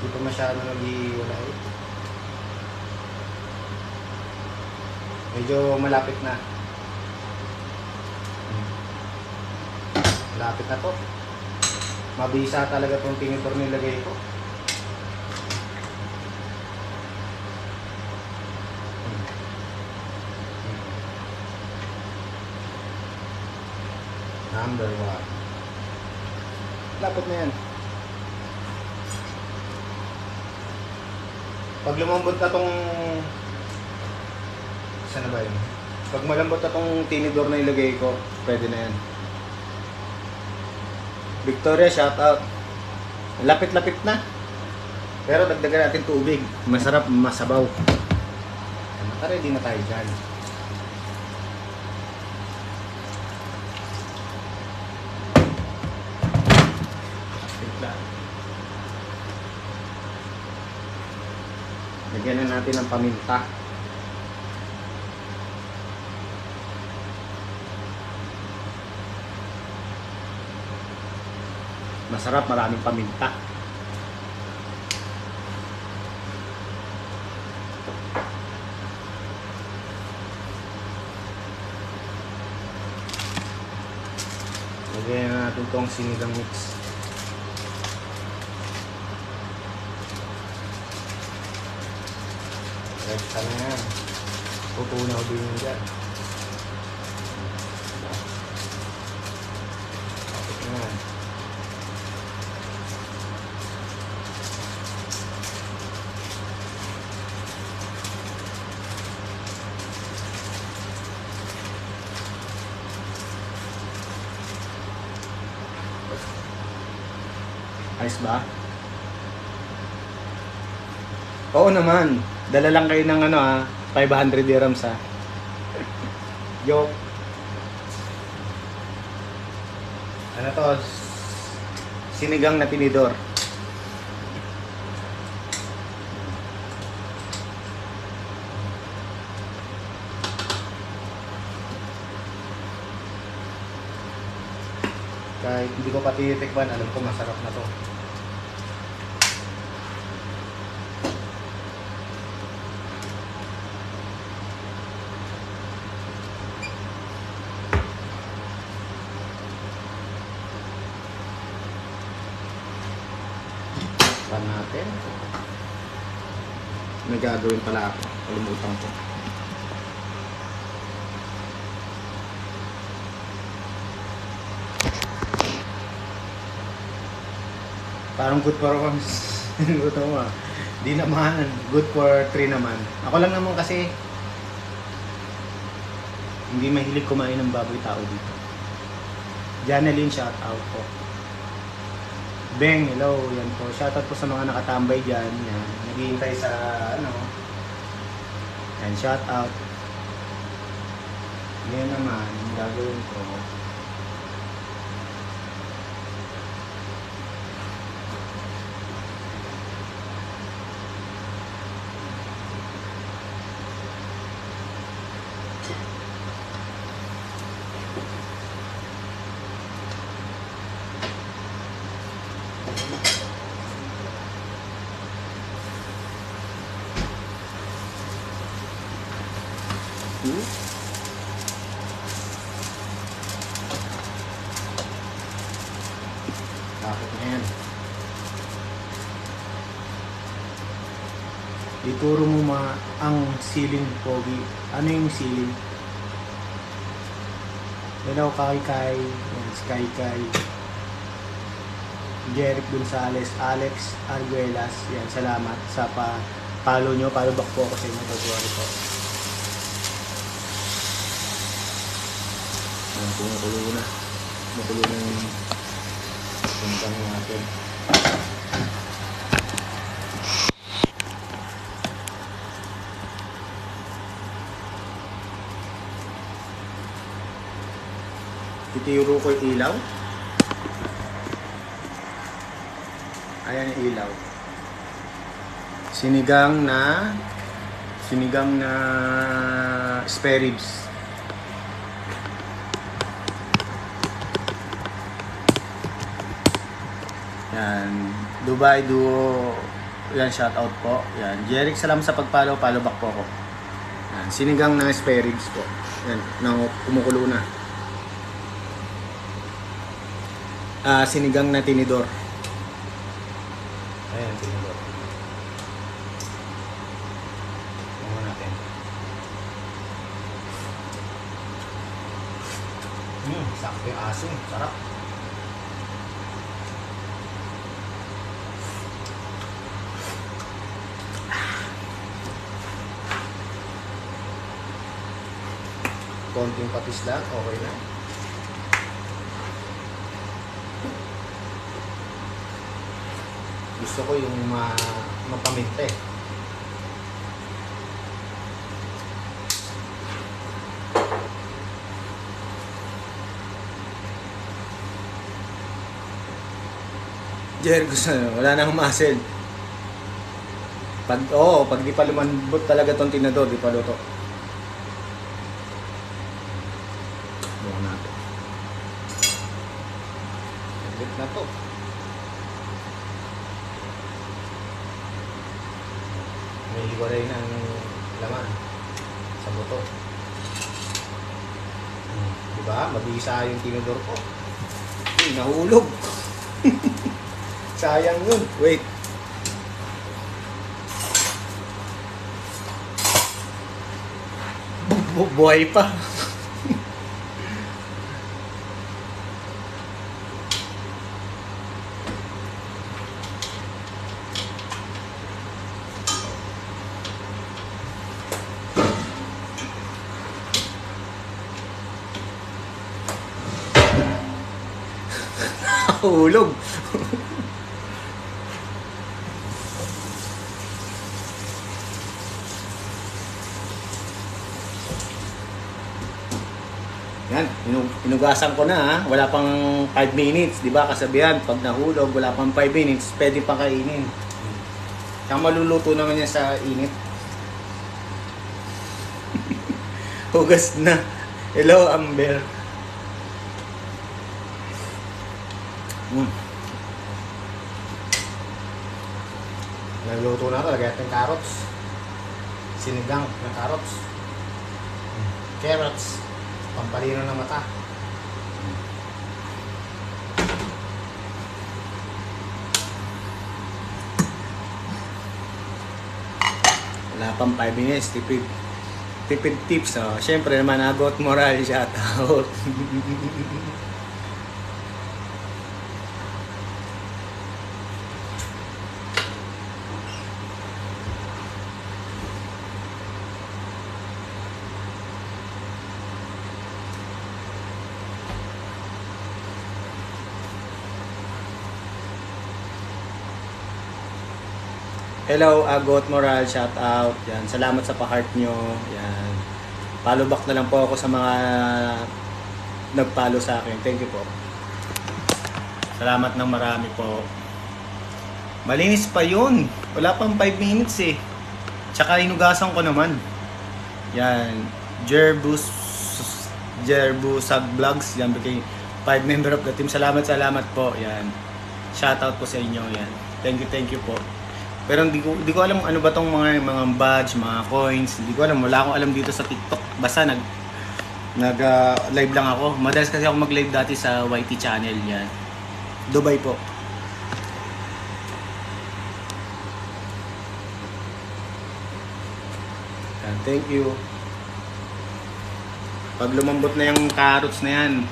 Hindi pa masyado nag-iwalay. Medyo malapit na. Malapit na to. Mabisa talaga tong tinidor nilagay ko. Number one. Lapit na yan. Pag lumambot na tong Saan na ba yun? Pag malambot na tong tinidor na ilagay ko, pwede na yan. Victoria, shout out. Lapit-lapit na. Pero dagdagan natin tubig. Masarap, masabaw. Naka-ready na tayo dyan. Lagyan na natin ng paminta. Masarap, maraming paminta. Lagyan na natin itong sinigang mix. Red ka na yan. Tutunaw din yun dyan. Kapit na. Ayos ba? Naman. Dala lang kayo ng ano ha, 500 dirhams ha. Joke. Ano to? Sinigang na tinidor. Kahit hindi ko pa tinitikman, alam ko masarap na to. Pan natin. May gagawin pala ako. Kalimutan ko. Parang good for once. Ito mo ah. Di naman. Good for three naman. Ako lang naman kasi hindi mahilig kumain ng baboy tao dito. Janeline, shout out po. Beng, hello. Yan po. Shout out po sa mga nakatambay dyan. Yan. Naghihintay sa ano. Yan, shout out. Ngayon naman, gagawin ko. Ayan. Ituro mo ma ang ceiling pogi. Ano yung ceiling? Hello, Kai Kai. Yan, Sky Kai. Jeric Gonzales, Alex Arguelas. Yan, salamat sa pa follow nyo. Follow back po ako sa inyo. Pag-worry po. Yan, kumukulo na. Kumukulo na yung tumpang natin. Titiro ko yung ilaw. Ayan yung ilaw. Sinigang na sinigang na spare ribs. Yan. Dubai Duo. Yan, shout out po. Yan. Jeric, salamat sa pag-follow. Follow back po ako. Yan. Sinigang na spare ribs po. Yan. Na kumukulo na. Ah, sinigang na tinidor. Ayan, tinidor. Tingnan natin. Hmm, sakto yung asin. Sarap. Konting patis lang, okay na. Gusto ko yung ma mapaminta eh. Jer, gusto wala nang muscle. Pag, oo, pag di pa lumambot talaga tong tinador, di pa luto. Bukan natin. Edit na to. May hiwalay ng laman sa buto. Hmm, Di ba? Mabisa yung tinador ko. Uy, nahulog. Sayang yun. Wait. Bu- bu- buhay pa. Nahulog. Yan, inu- inugasan ko na ha. Wala pang 5 minutes, di ba? Kasabihan, pag nahulog, wala pang 5 minutes, pwede pa kainin. Kaya maluluto naman yan sa init. Hugas na. Hello, Amber. Mm. Nagluto na ito, lagyan natin carrots. Na carrots. Carrots. Pampalino ng mata. Wala pang 5 minutes, tipid. Tipid tips, oh. Siyempre naman, agot moral, shout out. Hello, Agot Moral, shout out. Yan, salamat sa pa-heart nyo. Yan. Follow back na lang po ako sa mga nag-follow sa akin. Thank you po. Salamat ng marami po. Malinis pa yun. Wala pang 5 minutes eh. Tsaka inugasan ko naman. Yan. Jerbus Jerbusag Vlogs. Yan, kay 5 member of the team. Salamat, salamat po. Yan. Shout out po sa inyo. Yan. Thank you, thank you po. Pero hindi ko, hindi ko alam ano ba tong mga, mga badge, mga coins. Hindi ko alam. Wala akong alam dito sa TikTok. Basta nag, nag uh, live lang ako. Madalas kasi ako mag-live dati sa YT channel yan. Dubai po. And thank you. Pag lumambot na yung carrots na yan,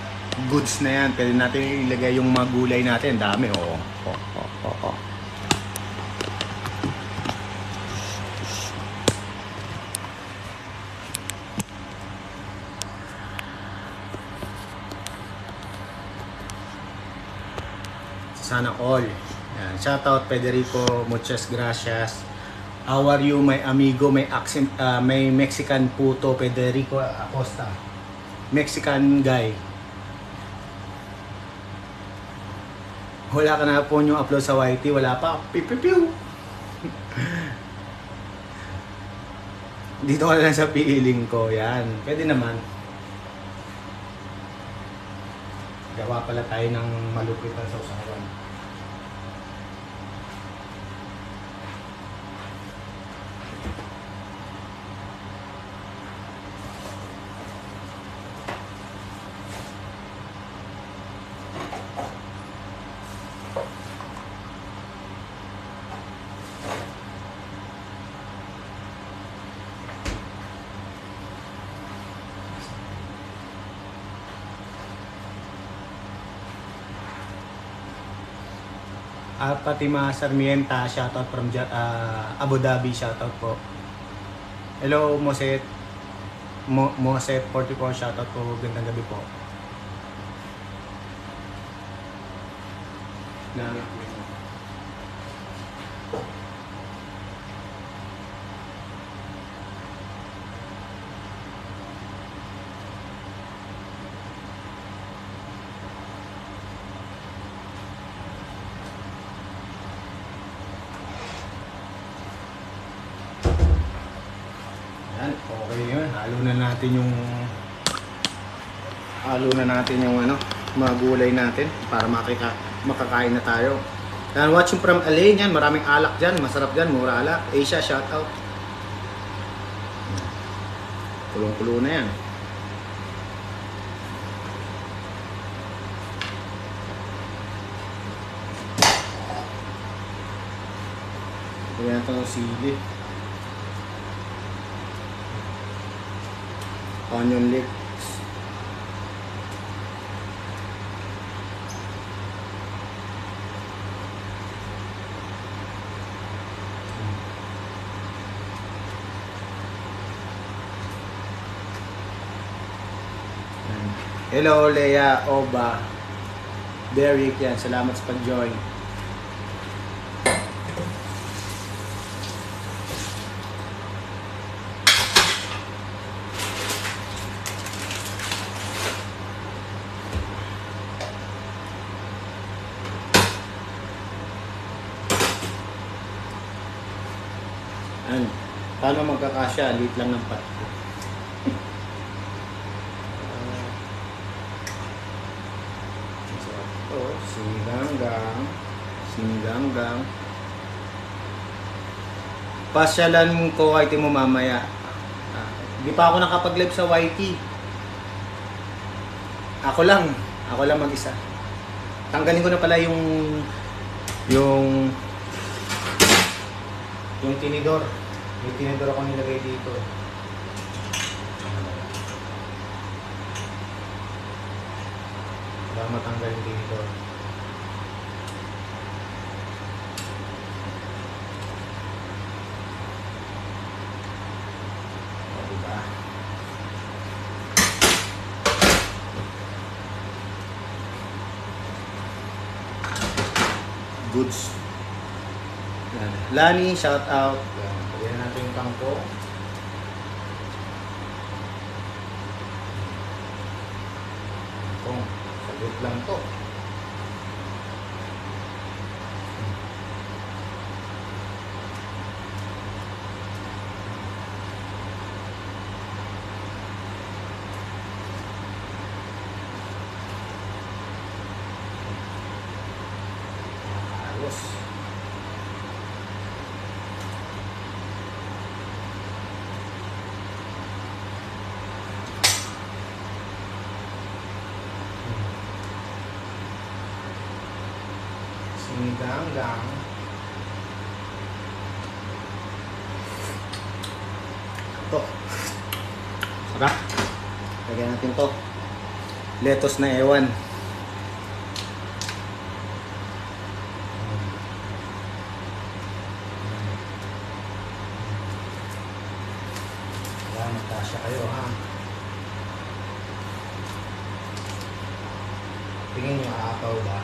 goods na yan, pwede natin ilagay yung mga gulay natin. Dami, oo. Oh, oh, oh, oh. Sana all. Yan. Shoutout Federico, muchas gracias. How are you, my amigo, may accent, ah, may Mexican puto, Federico Acosta. Mexican guy. Wala ka na po yung upload sa YT, wala pa. Pipipiw! Dito ka lang sa piiling ko, yan. Pwede naman. Gawa pala tayo ng malupitan sa usawan. Ah, Fatima Sarmienta, shoutout from ah, Abu Dhabi, shoutout po. Hello, Moset. Mo Moset 44, shoutout po. Gandang gabi po. Na, Yan, okay yun. Halo na natin yung halo na natin yung ano, mga gulay natin para makika, makakain na tayo. Yan, watching from LA, yan, maraming alak dyan, masarap dyan, mura alak. Asia, shout out. Kulong-kulo na yan. Kaya ito ng sili. onion leeks. Hello, Leia, Oba, Derek, yan. Salamat sa pag-join. Yan. Paano magkakasya? Lit lang ng pat. Ito, siniganggang. Siniganggang. Pasyalan ko kahit mo mamaya. Ah, Hindi pa ako nakapag-live sa YT. Ako lang. Ako lang mag-isa. Tanggalin ko na pala yung yung yung tinidor. Yung tinidor ako nilagay dito. Para matanggal yung tinidor. O, diba? Goods. Yan. Lani, shout out. Yan. Lagyan natin yung kangkong. Kangkong. Sagot lang to. Ayos. Sinigang-gang. Ito. Sarap. Lagyan natin to. Lettuce na ewan. Kaya magkasya kayo ha. Tingin nyo aapaw ba?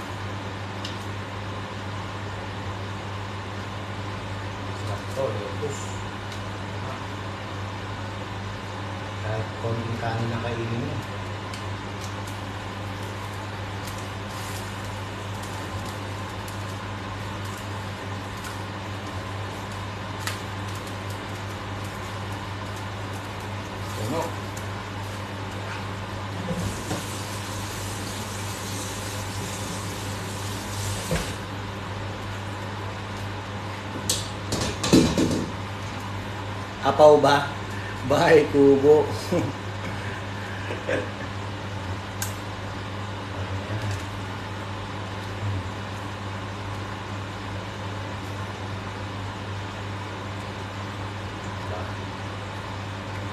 Sarap to, lettuce. Kahit konting kanin na kainin mo. Ano? Apaw ba? Bahay kubo.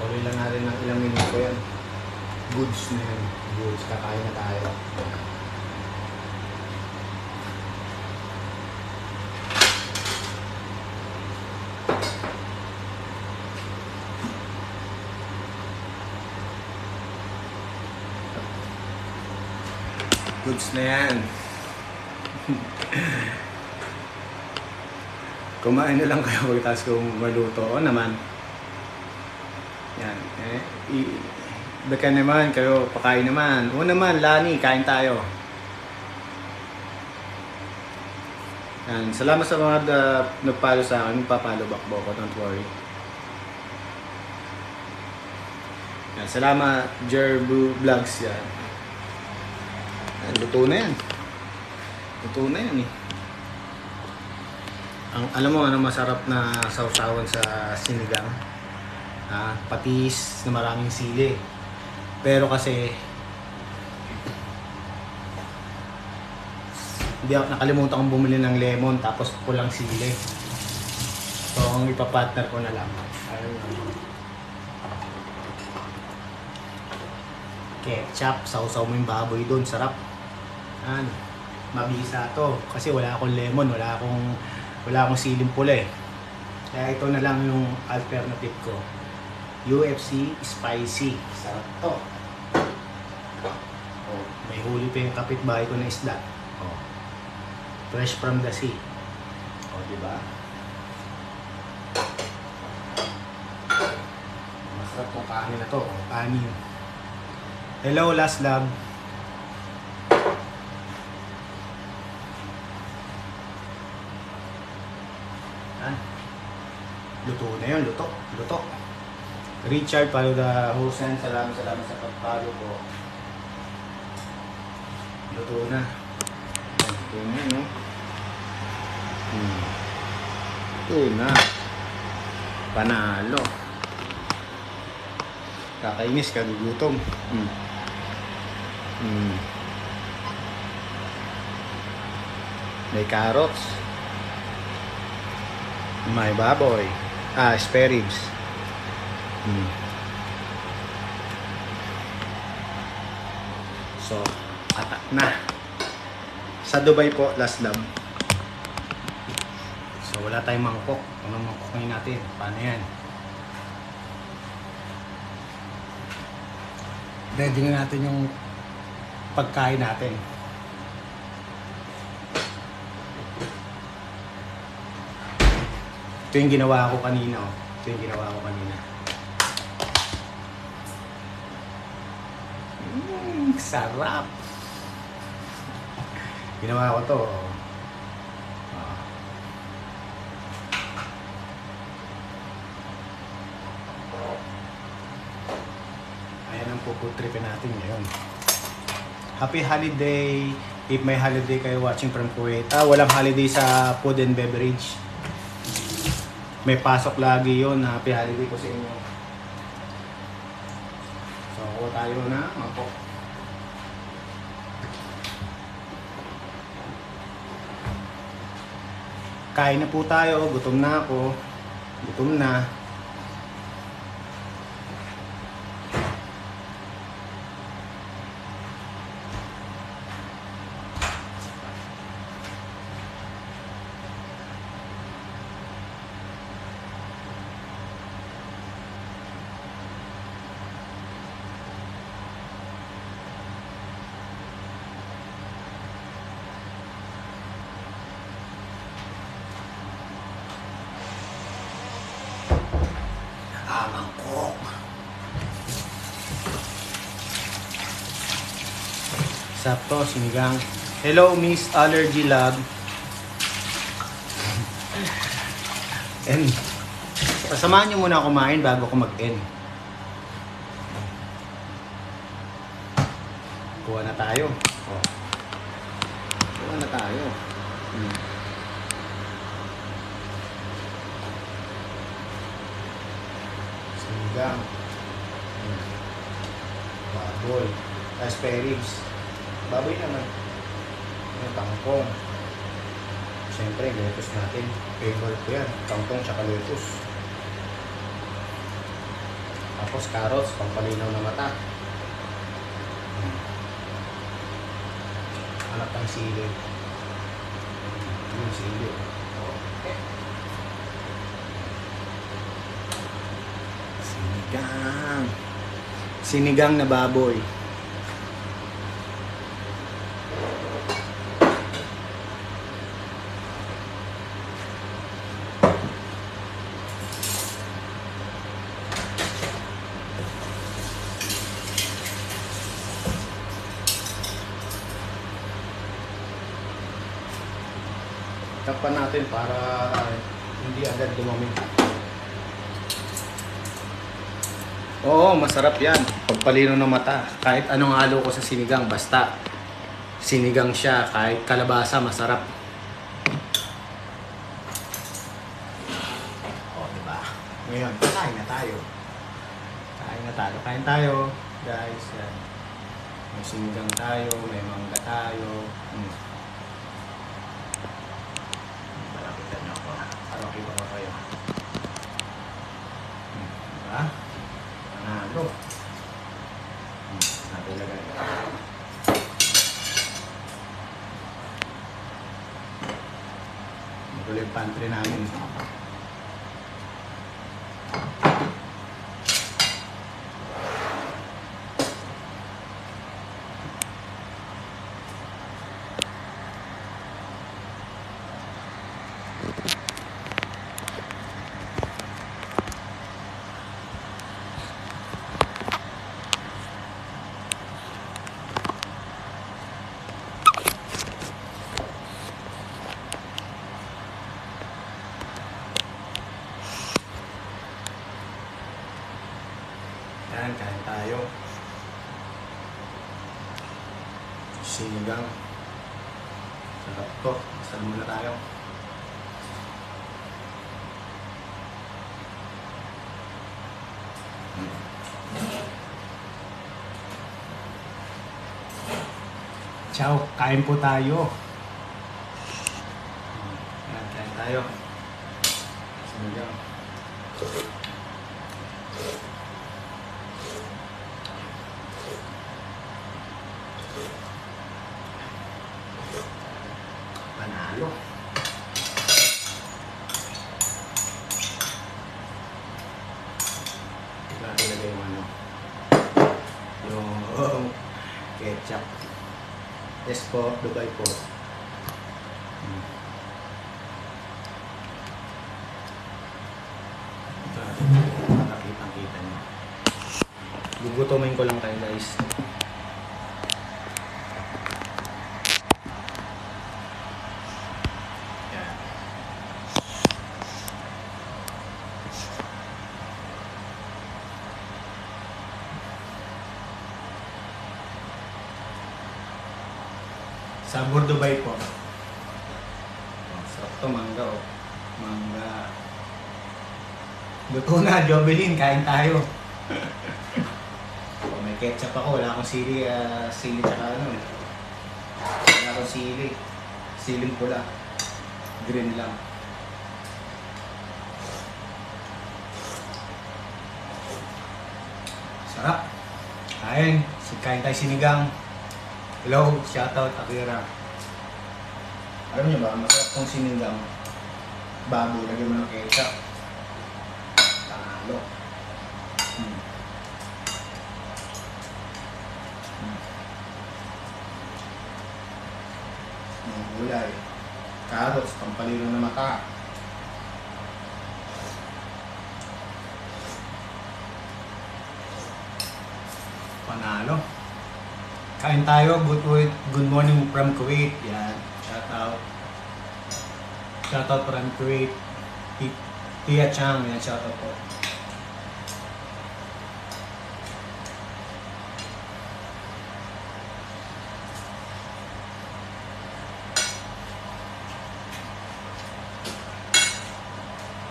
Tuloy lang natin ng ilang minuto yan. Goods na yan. Goods. Kakain na tayo. Goods na yan. Kumain na lang kayo pagkatapos kung maluto. O naman. Yan. Eh, i- baka naman kayo, pakain naman. O naman, Lani, kain tayo. Yan. Salamat sa mga uh, nagpalo sa akin. Papalo bakbo ko, don't worry. Yan. Salamat, Jerbu Vlogs yan. Yan, luto na yan. Luto na yan eh. Ang, alam mo ano masarap na sausawan sa sinigang? Ah, patis na maraming sili. Pero kasi hindi ako nakalimutan kong bumili ng lemon tapos pulang sili. So, ang ipapartner ko na lang. Ayun. Ketchup, sausaw mo yung baboy doon, sarap. Yan. Mabisa to kasi wala akong lemon, wala akong wala akong siling pula eh. Kaya ito na lang yung alternative ko. UFC Spicy. Sarap to. Oh, may huli pa yung kapitbahay ko na isda. Oh. Fresh from the sea. Oh, di ba? Masarap tong kanin na to. Oh, kanin. Hello, last love. Luto na yun, luto. Luto. Richard Paluda Husen, salamat salamat sa pagpalo ko. Luto na. Luto na no? Hmm. Luto na. Panalo. Kakainis, kagugutom. Hmm. Hmm. May carrots. May baboy. Ah, spare ribs. Hmm. So, atak na. Sa Dubai po, last love. So, wala tayong mangkok. Anong mangkok ngayon natin? Paano yan? Ready na natin yung pagkain natin. Ito yung ginawa ko kanina. Oh. Ito yung ginawa ko kanina. Mm, sarap. Ginawa ko to. oh. Ah. Ayan ang puputripin natin ngayon. Happy holiday! If may holiday kayo watching from Kuwait. Ah, walang holiday sa food and beverage. May pasok lagi yon Happy holiday ko sa inyo. So, kuha tayo na. Mangkok. Kain na po tayo. Gutom na ako. Gutom na. Sakto, sinigang. Hello, Miss Allergy Lab. And, pasamahan niyo muna kumain bago ko mag-end. Kuha na tayo. Oh. Kuha na tayo. Hmm. Sinigang. Hmm. Baboy. Tapos spare ribs. Baboy naman. Yung tangkong. Siyempre, lettuce natin. Tangkong tsaka lettuce. Tapos carrots, pampalinaw na mata. Hmm. Anak ng sili. Yung sili. Sinigang. Sinigang na baboy. Takpan natin para hindi agad dumami. Oo, masarap yan. Pagpalino ng mata. Kahit anong halo ko sa sinigang, basta sinigang siya. Kahit kalabasa, masarap. O, diba? Ngayon, kain na tayo. Kain na tayo. Kain tayo, guys. Yan. May sinigang tayo, may mangga tayo. Hmm. Malapitan niyo ako. Para makita ko kayo. Hmm. Diba? Panalo. Hmm. Natin lagay. Magulo yung pantry namin. Yan, kain tayo. Sinigang. Sarap to. Masal muna tayo. Ciao, kain po tayo. Yan, kain tayo. Sinigang. Panalo. Natin lagay yung ano. Yung ketchup. Yes po, Dubai po. Hmm. Ito natin. Makakitang-kita niyo. Gugutomin ko lang tayo guys. Yan. Sabor Dubai po. Oh, sarap to, mangga oh. Mangga. Luto na, Jobelin, kain tayo. oh, may ketchup ako, wala akong sili, ah, sili tsaka ano eh. Wala akong sili. Siling pula. Green lang. Sarap. Kain. Kain tayo sinigang. Hello, shoutout Akira. Alam niyo ba, masarap tong sinigang. Baboy, lagyan mo ng ketchup. Talo. Hmm. Hmm. Mga gulay. Carrots, pampalino na mata. Panalo. Kain tayo. Good, good morning from Kuwait. Yan. Shout out. Shout out from Kuwait. Ti- Tia Chang. Yan. Shout out po.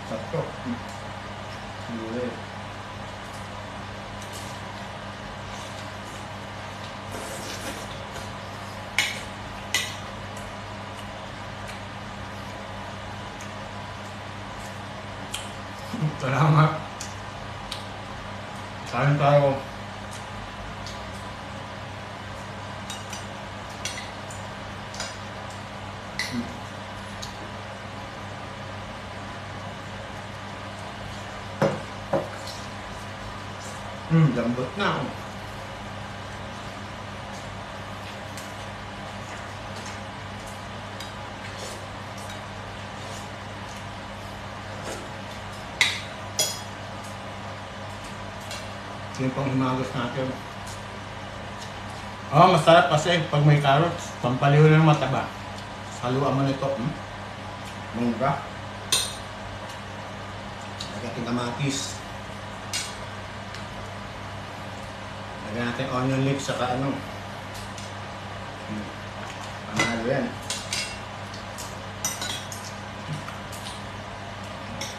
Sakto. Siguro eh. Salamat. Kain tayo. Hmm, lambot na ako. Yung pang himagos natin. Oh, masarap kasi pag may carrots, pampaliw na ng mataba. Haluan mo nito. Hmm? Mungga. Lagyan kamatis. Lagyan natin onion leeks saka ano. Hmm. Panalo yan.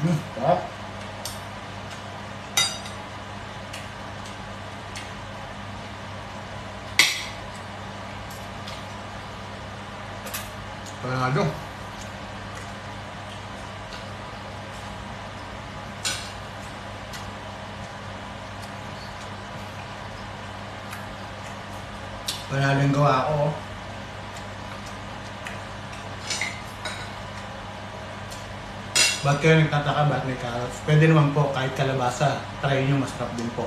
Hmm, sarap. Panalo. Panalo yung gawa ko. oh. Ba't kayo nagtataka ba't may carrots? Pwede naman po kahit kalabasa. Try nyo masarap din po.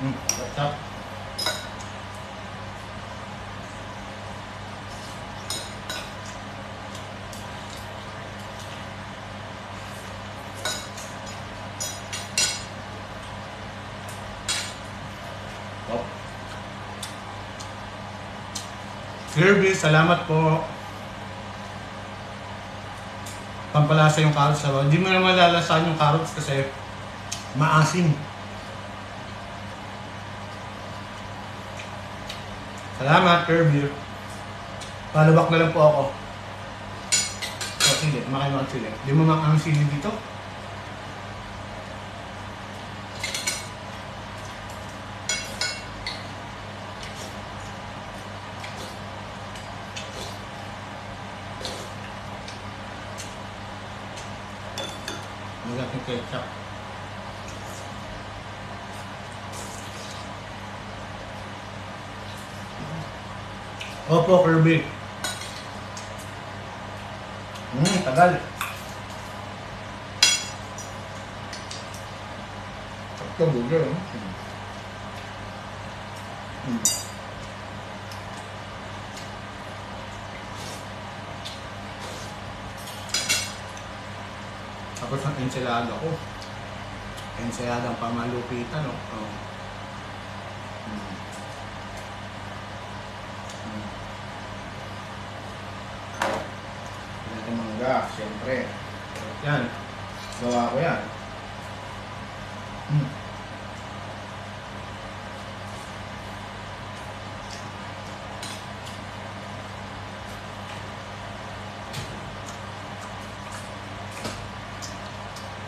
Hmm, sarap. Oh. Kirby, salamat po. Pampalasa yung carrots sa Hindi mo na malalasahan yung carrots kasi maasim. Salamat, Kirby. Palabak na lang po ako. Oh, sige, makain mo ang sili. Di mo makang sili dito? Nagdating ketchup. Opo, Kirby. Hmm, tagal. Ito, burger. oh. Hmm. Tapos ang enchilada ko. Enchilada ang pamalupitan, no? Oh. Hmm. Hmm. Natin mangga, siyempre. Yan. Gawa ko yan. Hmm.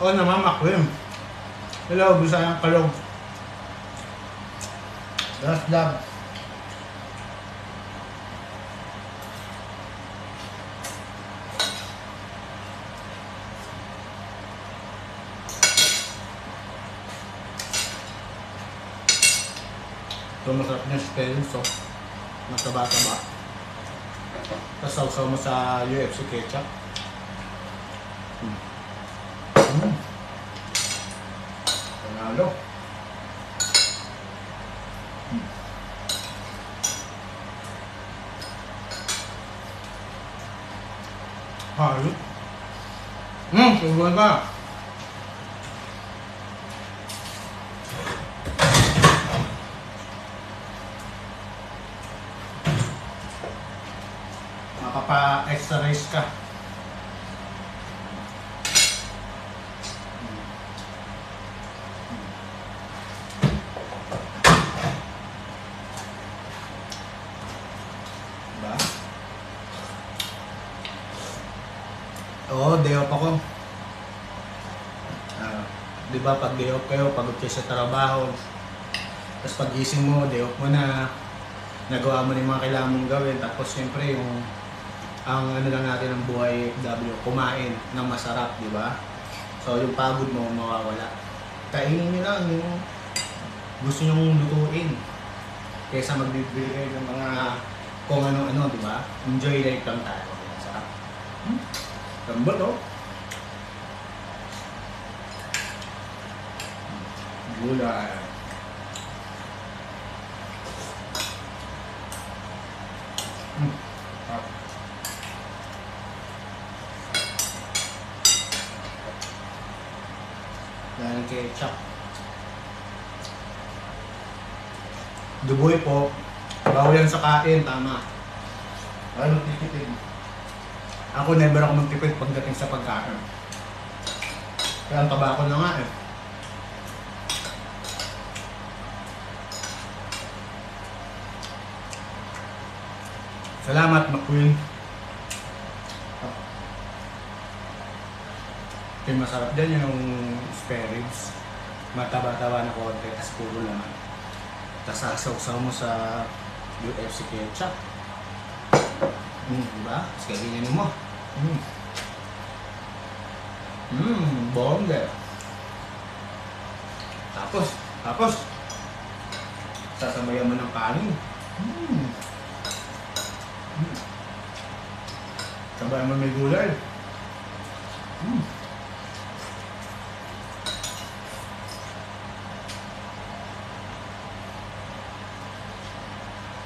Oh, namamakwim. Hello, Bisayang Kalog. That's love. Ito masarap niya spelling so mataba-taba. Tapos sausaw mo sa UFC ketchup. Mm. Mm. Panalo. Mm. Hayop. Hmm, subukan ka. Makapa-extra rice ka. Diba? Oo, day off ako. Ah, di ba pag day off kayo, pagod kayo sa trabaho, tapos pag gising mo, day off mo na, nagawa mo yung mga kailangan mong gawin, tapos siyempre yung ang ano lang natin ng buhay FW, kumain ng masarap, di ba? So yung pagod mo mawawala. Kainin nyo lang yung gusto nyong lutuin. Kesa magbibili kayo ng mga kung ano-ano, di ba? Enjoy life lang tayo. Sarap. Hmm? Lambot, oh. Gulay. Hmm. Sarap. Dahil ketchup. Duboy po. Bawal yan sa kain, tama. Ano titipid? Ako never ako magtipid pagdating sa pagkain. Kaya ang taba ko na nga eh. Salamat, McQueen. Yung masarap din yung spare ribs. Mataba-taba na konti, tapos puro laman. Tapos sasawsaw mo sa UFC ketchup. Mm, diba? Tapos kaganyan mo. Mm. Mm, bongga. Tapos, tapos, sasabayan mo ng kanin. Mm. Sabayan mo may gulay. Mm.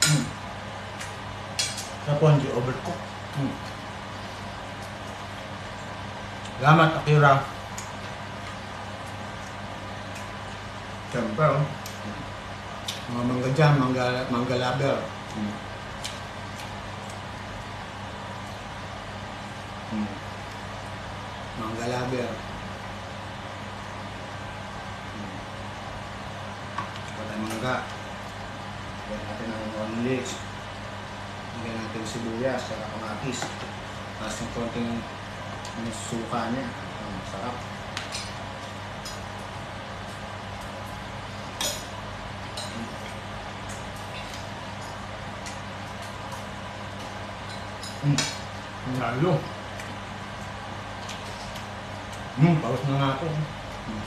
Mm. Tapos hindi overcook. Mm. Salamat, Akira. Siyempre, oh. Mga mangga dyan, mangga, mangga laber. Mm. Mm. Mangga laber. Mm. Wala mangga. Lagyan natin ng one leeks. Lagyan natin sibuyas, saka kamatis. Tapos yung konting yung suka niya. Ang sarap. Mm. Ang lalo. Hmm, paus na nga ako. Hmm.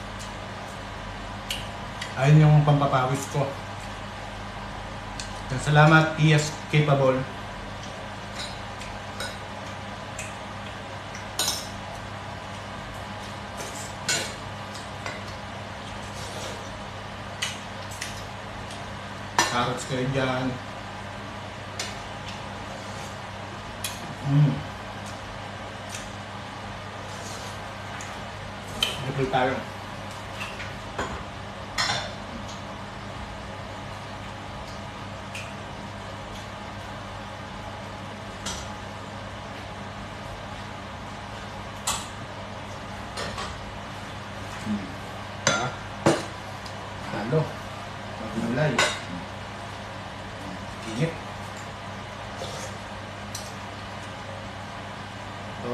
Ayun yung pampapawis ko. Salamat, ES Capable. Carrots kayo dyan. Mm. Libre tayo. Hmm. Ah. Halo. Magulay. Init. So,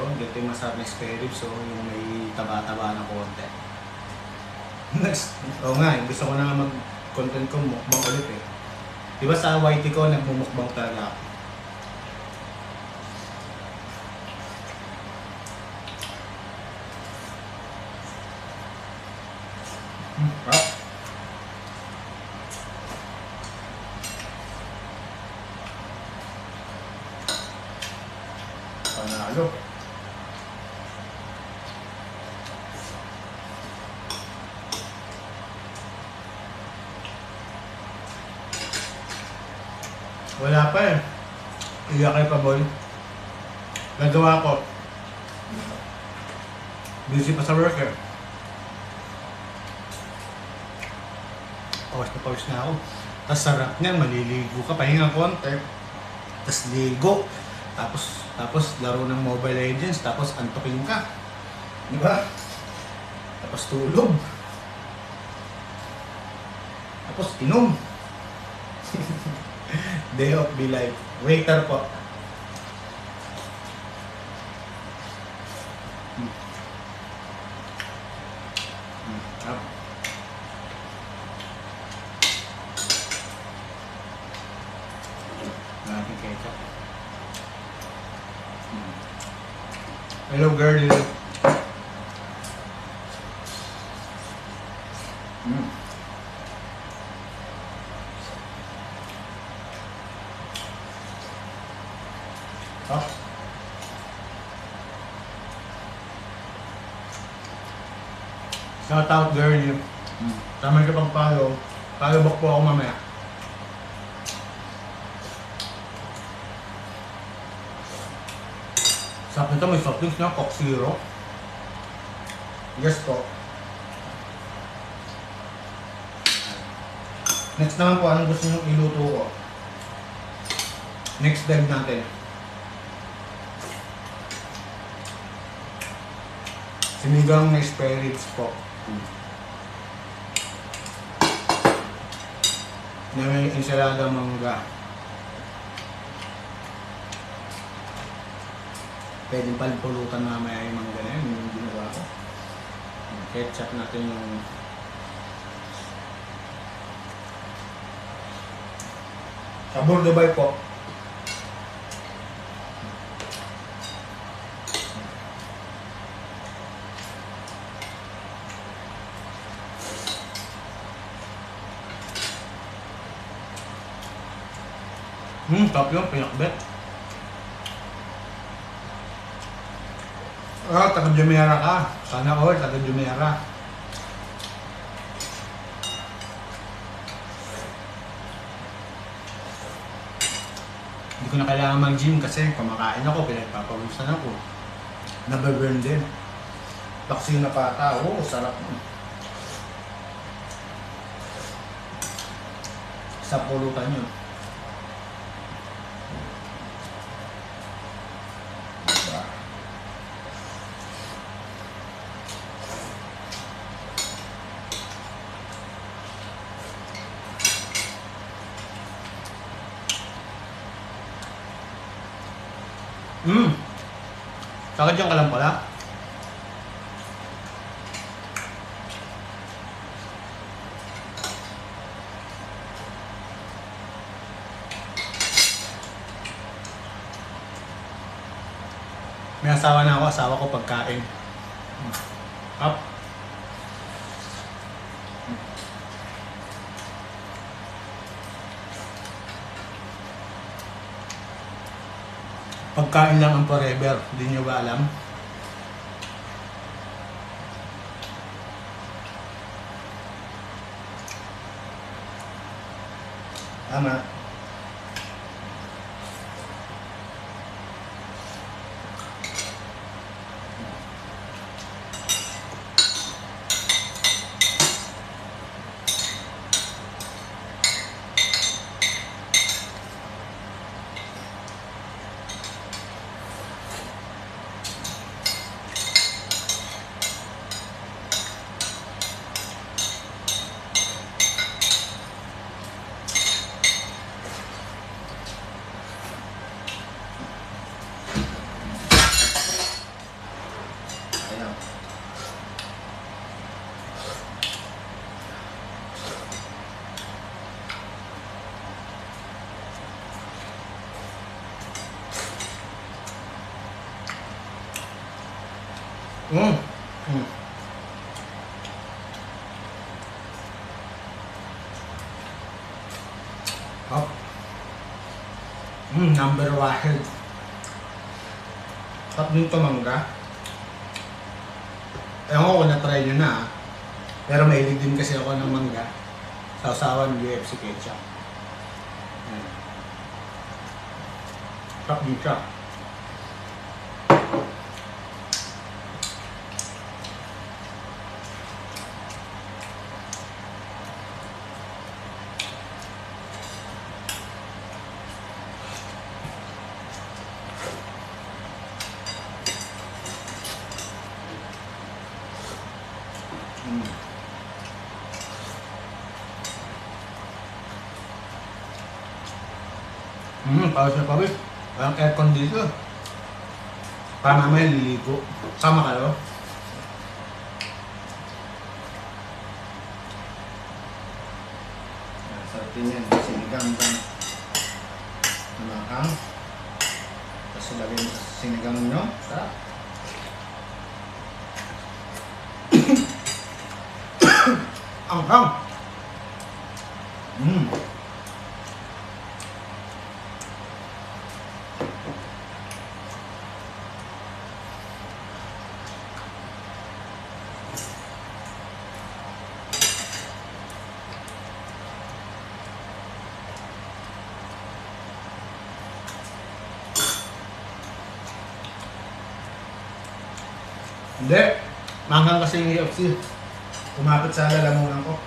masarap na spare so yung may taba-taba na konti. Next, oo nga, gusto ko na mag-content ko, mukbang ulit eh. Di ba sa YT ko, nagmumukbang talaga ako. Hmm, sarap. Panalo. Boy. Nagawa ko. Busy pa sa work eh. Pawas na pawas na ako. Tapos sarap niyan, maliligo ka, pahinga konti. Tapos ligo. Tapos, tapos laro ng Mobile Legends. Tapos antokin ka. Di ba? Tapos tulog. Tapos inom. Day of be life. Waiter po. Hmm. Hmm. Up. Natin ketchup. Hmm. Hello girl. Hmm. Ah. Shout out girl. Hmm. Tama ka pang follow. Follow back po ako mamaya. Sarap na, Coke Zero. Yes po. Next naman po, anong gusto nyo iluto ko? Next dive natin. Sinigang na spare ribs po. Na may ensalada mangga. Pwede palpulutan mamaya yung mangga na yun, yung ginawa ko. Ketchup natin yung Sabor Dubai po. Hmm, top yung pinakbet. Ah, taga Jumeirah ka. Sana all, taga Jumeirah. Hindi ko na kailangan mag-gym kasi kumakain ako, pinagpapawisan ako. Nababurn din. Vaccine na pata, oo, sarap. Sa pulutan yun. Diba? Hmm. Saka dyan ka lang pala. May asawa na ako, asawa ko pagkain. Pagkain lang ang forever, hindi nyo ba alam? Tama. Ayan. Mm. Mm. Up. Mm, number one. Tap dito mangga. Ewan ko na-try nyo na ah. Pero mahilig din kasi ako ng mangga. Sausawan UFC ketchup. Tap din. Hmm, pawis na pawis. Walang aircon dito. Para mamaya liligo. Sama kayo. Sarap din yan. Sinigang ba? Namakang. Tapos ilagay mo sa sinigang nyo. Sarap. Ang hang. Mm. Hindi. Manghang kasi yung UFC. Kumapit sa lalamunan ko.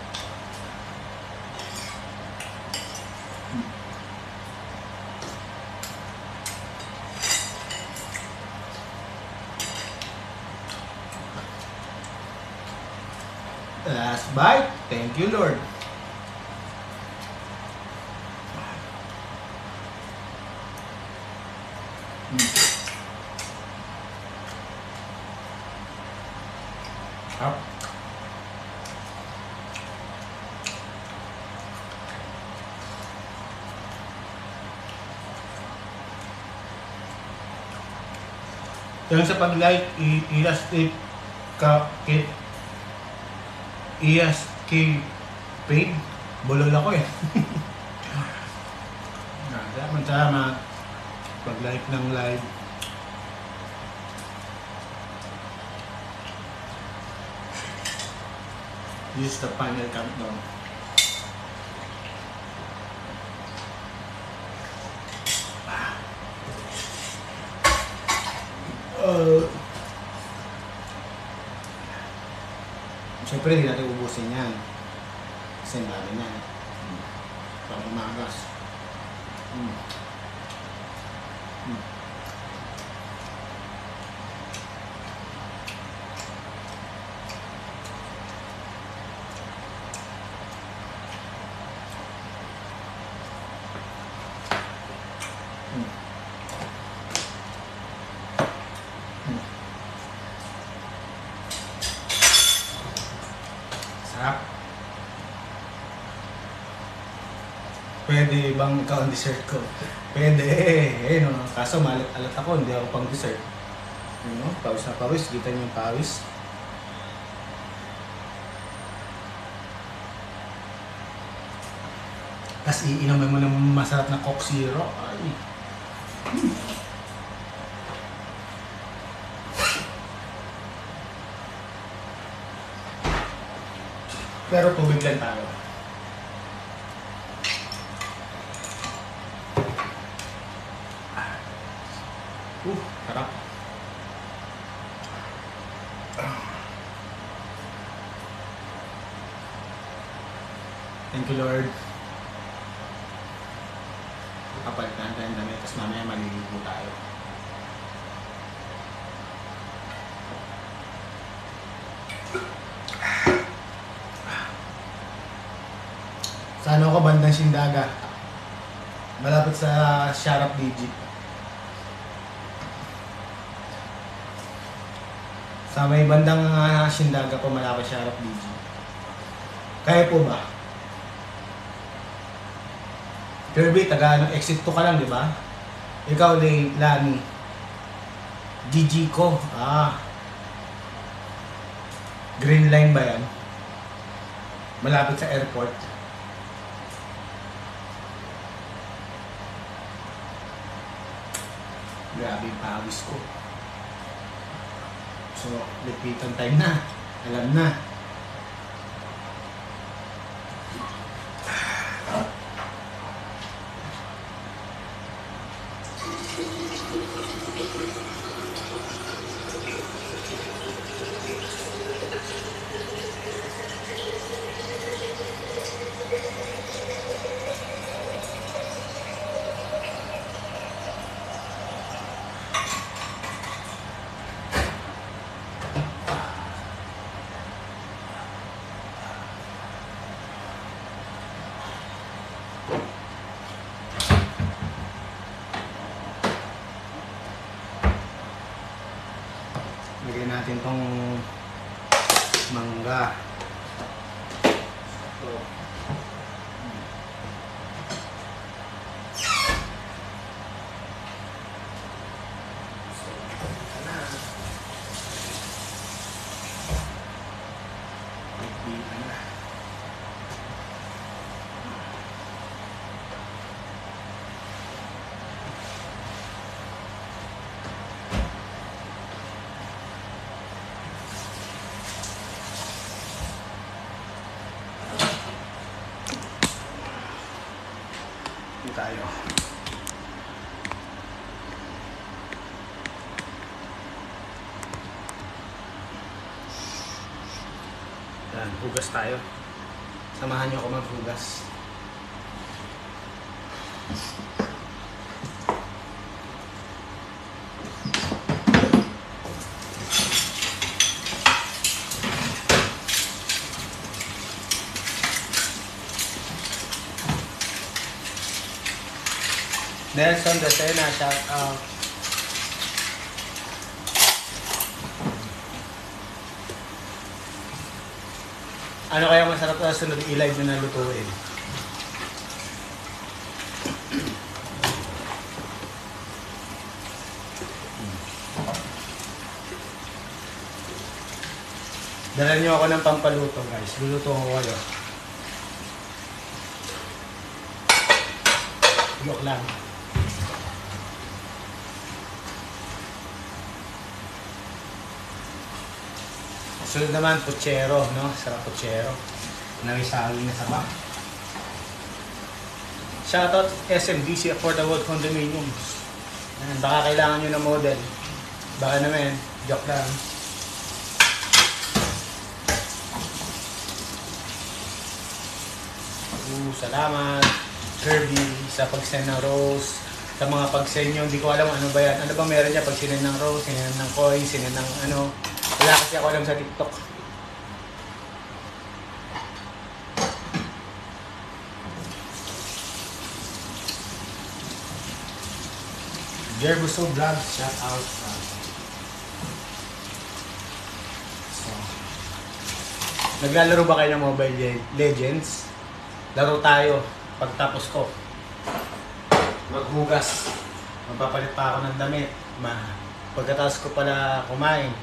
Last bite. Thank you, Lord. Yan sa pag-like, i- i-last tip ka kit kay paid. Bulol ako eh. Salamat salamat. Pag-like ng live. This is the final countdown. Uh, Siyempre, hindi natin ubusin yan. Kasi ang dami yan. Pang umagas. Mm. Mm. Mm. Mm. Sarap. Pwede bang ikaw ang dessert ko? Pwede eh. Eh, no. Kaso malat-alat ako, hindi ako pang dessert. You know, pawis na pawis. Kita niyo yung pawis. Tapos iinumin mo ng masarap na Coke Zero. Ay. Hmm. Pero tubig lang tayo. Uh, sarap. Thank you, Lord. Kapalit na tayo ng damit, tapos mamaya maliligo tayo. Sa ano ko, bandang Sindaga. Malapit sa Sharap Digit. Sa may bandang uh, Sindaga ko, malapit sa Sharap Digit. Kaya po ba? Kirby, taga ano, exit 2 ka lang, di ba? Ikaw, Lay, Lani. GG ko. Ah. Green line ba yan? Malapit sa airport. Grabe yung pawis ko. So, lipitan time na. Alam na. Tayo. Samahan niyo ako maghugas. Nelson Decena, shout out. Ano kaya masarap na sunod i-live na nalutuin? Dala niyo ako ng pampaluto guys. Luluto ko kayo. Joke lang. Sunod naman, puchero, no? Sarap puchero. Na sa ba? Shoutout SMDC Affordable Condominiums. Ayan, baka kailangan nyo ng model. Baka naman, joke lang. Uh, salamat. Kirby sa pag-send ng rose. Sa mga pag-send nyo, hindi ko alam ano ba yan. Ano ba meron niya pag sinend ng rose, sinend ng coin, sinend ng ano. Wala kasi ako alam sa TikTok. Jerbuso Vlog, shout out. So, naglalaro ba kayo ng Mobile Le- Legends? Laro tayo pagtapos ko. Maghugas. Magpapalit pa ako ng damit. Ma pagkatapos ko pala kumain,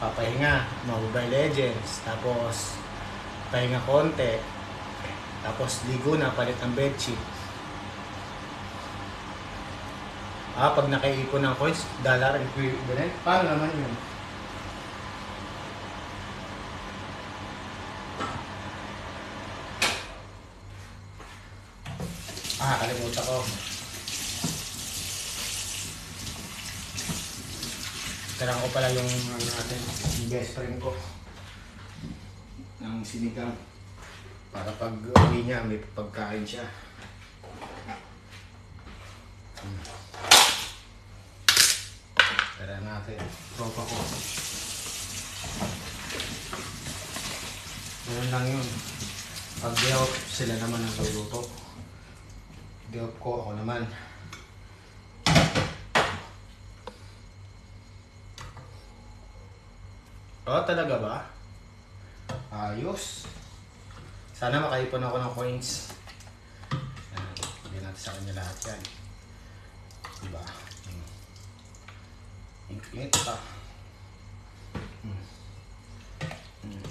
papahinga, Mobile Legends. Tapos, pahinga konti. Tapos, ligo na, palit ng bedsheet. Ah, pag nakaipon ng coins, dollar equivalent. Paano naman yun? Ah, kalimutan ko. Kailangan ko pala yung ano natin, yung best friend ko. Ng sinigang. Para pag uwi niya, may pagkain siya. Hmm. Tara natin. Tropa ko. Ganun lang yun. Pag day off, sila naman ang luluto. Day off ko, ako naman. Oh, talaga ba? Ayos. Sana makaipon ako ng coins. Yan, Bigyan natin sa kanya lahat yan. Diba? Hmm. Ingit pa. Hmm. Hmm.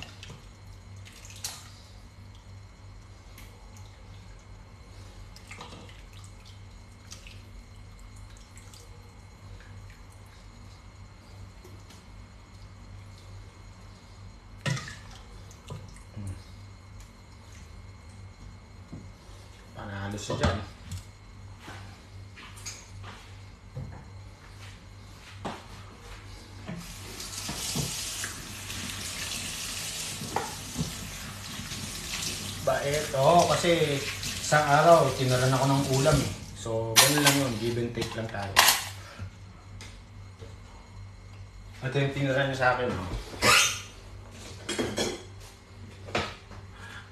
Panalo siya dyan. Bait. Oo, kasi isang araw, tinaran ako ng ulam eh. So, ganun lang yun. Give and take lang tayo. Ito yung tinaran niya sa akin. Oh.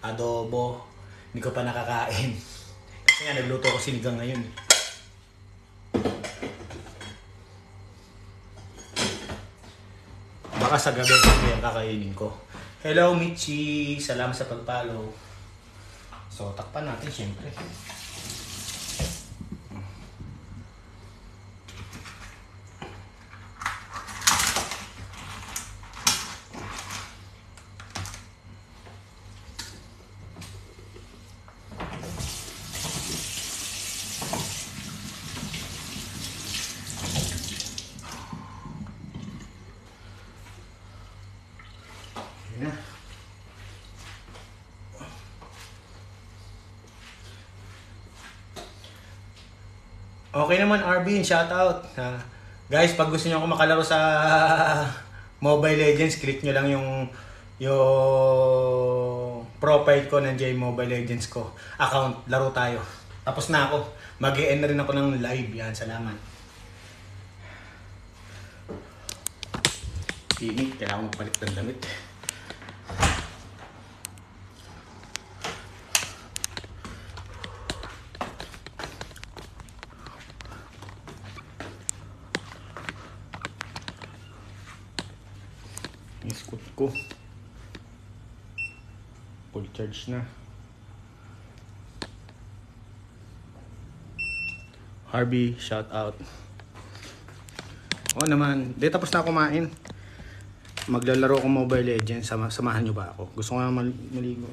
Adobo. Hindi ko pa nakakain. Nga, nagluto ko sinigang ngayon. eh. Baka sa gabi ang kakainin ko. Hello, Michi! Salamat sa pag-follow. So, takpan natin syempre. Yun na. Okay naman, Arvin. Shout out. Ah, guys, pag gusto niyo ako makalaro sa Mobile Legends, click nyo lang yung yung profile ko ng J Mobile Legends ko. Account, laro tayo. Tapos na ako. mag end na rin ako ng live. Yan, salamat. Init, kailangan magpalit ng damit. Yung scoot ko. Full charge na. Harvey, shout out. Oo naman. Di tapos na ako kumain. Maglalaro ko Mobile Legends. Sama, samahan nyo ba ako? Gusto ko nga mal- maligo.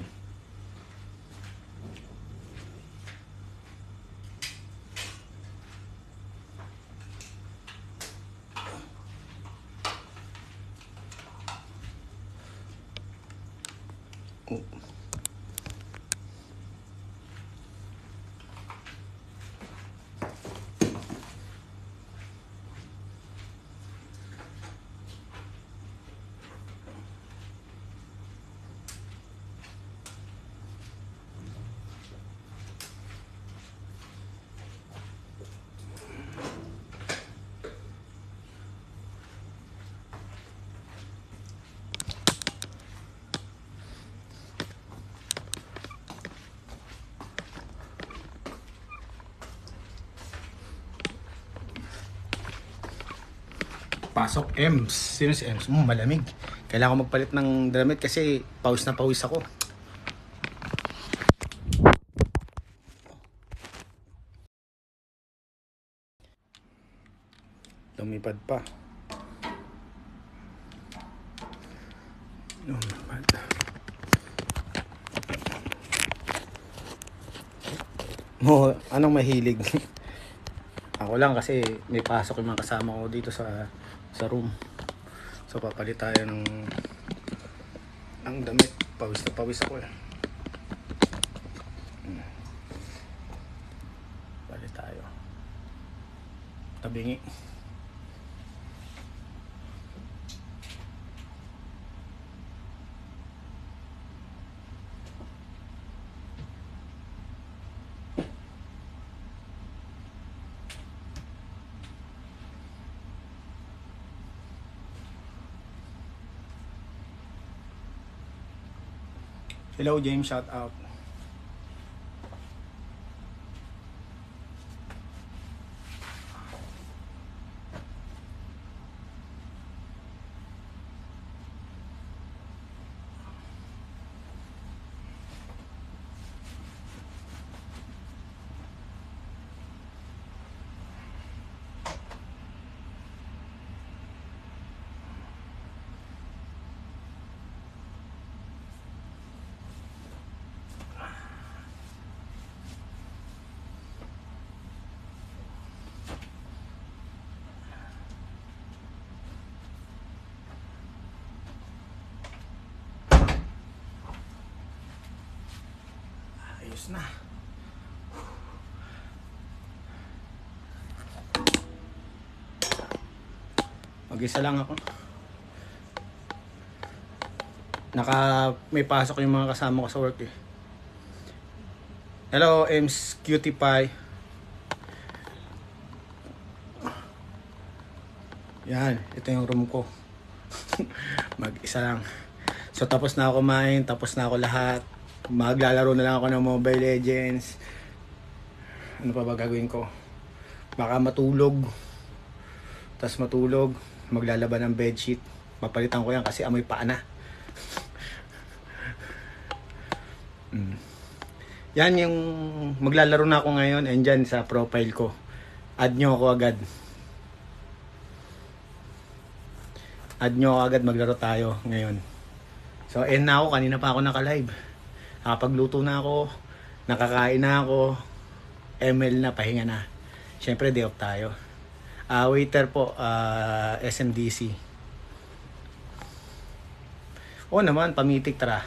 Pasok Ems. Sino si Ems? Hmm, malamig. Kailangan ko magpalit ng damit kasi pawis na pawis ako. Lumipad pa. Lumipad. Mo, anong mahilig? Ako lang kasi may pasok yung mga kasama ko dito sa sa room. So papalit tayo ng ng damit. Pawis na pawis ako eh. Hmm. Palit tayo. Tabingi. Hello James, shout out. Ayos na. Mag-isa lang ako. Naka may pasok yung mga kasama ko sa work eh. Hello, Ems Cutie Pie. Yan, ito yung room ko. Mag-isa lang. So tapos na ako kumain, tapos na ako lahat. Maglalaro na lang ako ng Mobile Legends. Ano pa ba gagawin ko? Baka matulog. Tapos matulog, maglalaban ng bedsheet. Papalitan ko yan kasi amoy paa na. Mm. Yan yung maglalaro na ako ngayon and dyan sa profile ko. Add nyo ako agad. Add nyo ako agad maglaro tayo ngayon. So, end na ako. Kanina pa ako naka-live. Nakapagluto na ako. Nakakain na ako. ML na, pahinga na. Siyempre, day off tayo. Ah, waiter po, ah, SMDC. Oo naman, pamitik tara.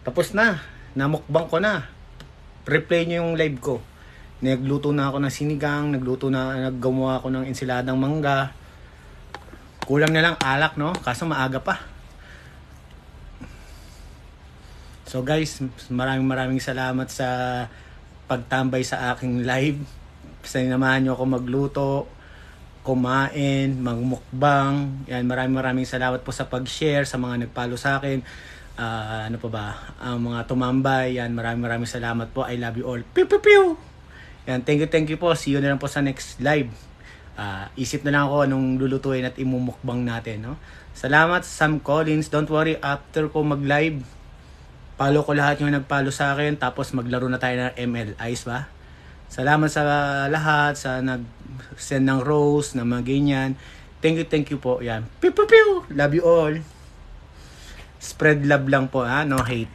Tapos na. Namukbang ko na. Replay nyo yung live ko. Nagluto na ako ng sinigang, nagluto na, naggawa ako ng ensiladang mangga. Kulang na lang alak, no? Kaso maaga pa. So guys, maraming maraming salamat sa pagtambay sa aking live. Sinamahan nyo ako magluto, kumain, magmukbang. Yan, maraming maraming salamat po sa pag-share, sa mga nagpalo sa akin. Ah, ano pa ba? Ang mga tumambay. Yan, maraming maraming salamat po. I love you all. Pew, pew, pew! Yan, thank you, thank you po. See you na lang po sa next live. Ah, isip na lang ako anong lulutuin at imumukbang natin, no? Salamat Sam Collins. Don't worry, after ko mag-live, follow ko lahat yung nagpalo sa akin tapos maglaro na tayo ng ML. Ayos ba? Salamat sa lahat sa nag-send ng rose, na mga ganyan. Thank you, thank you po. Yan. Pew, pew, pew! Love you all. Spread love lang po ha, no hate.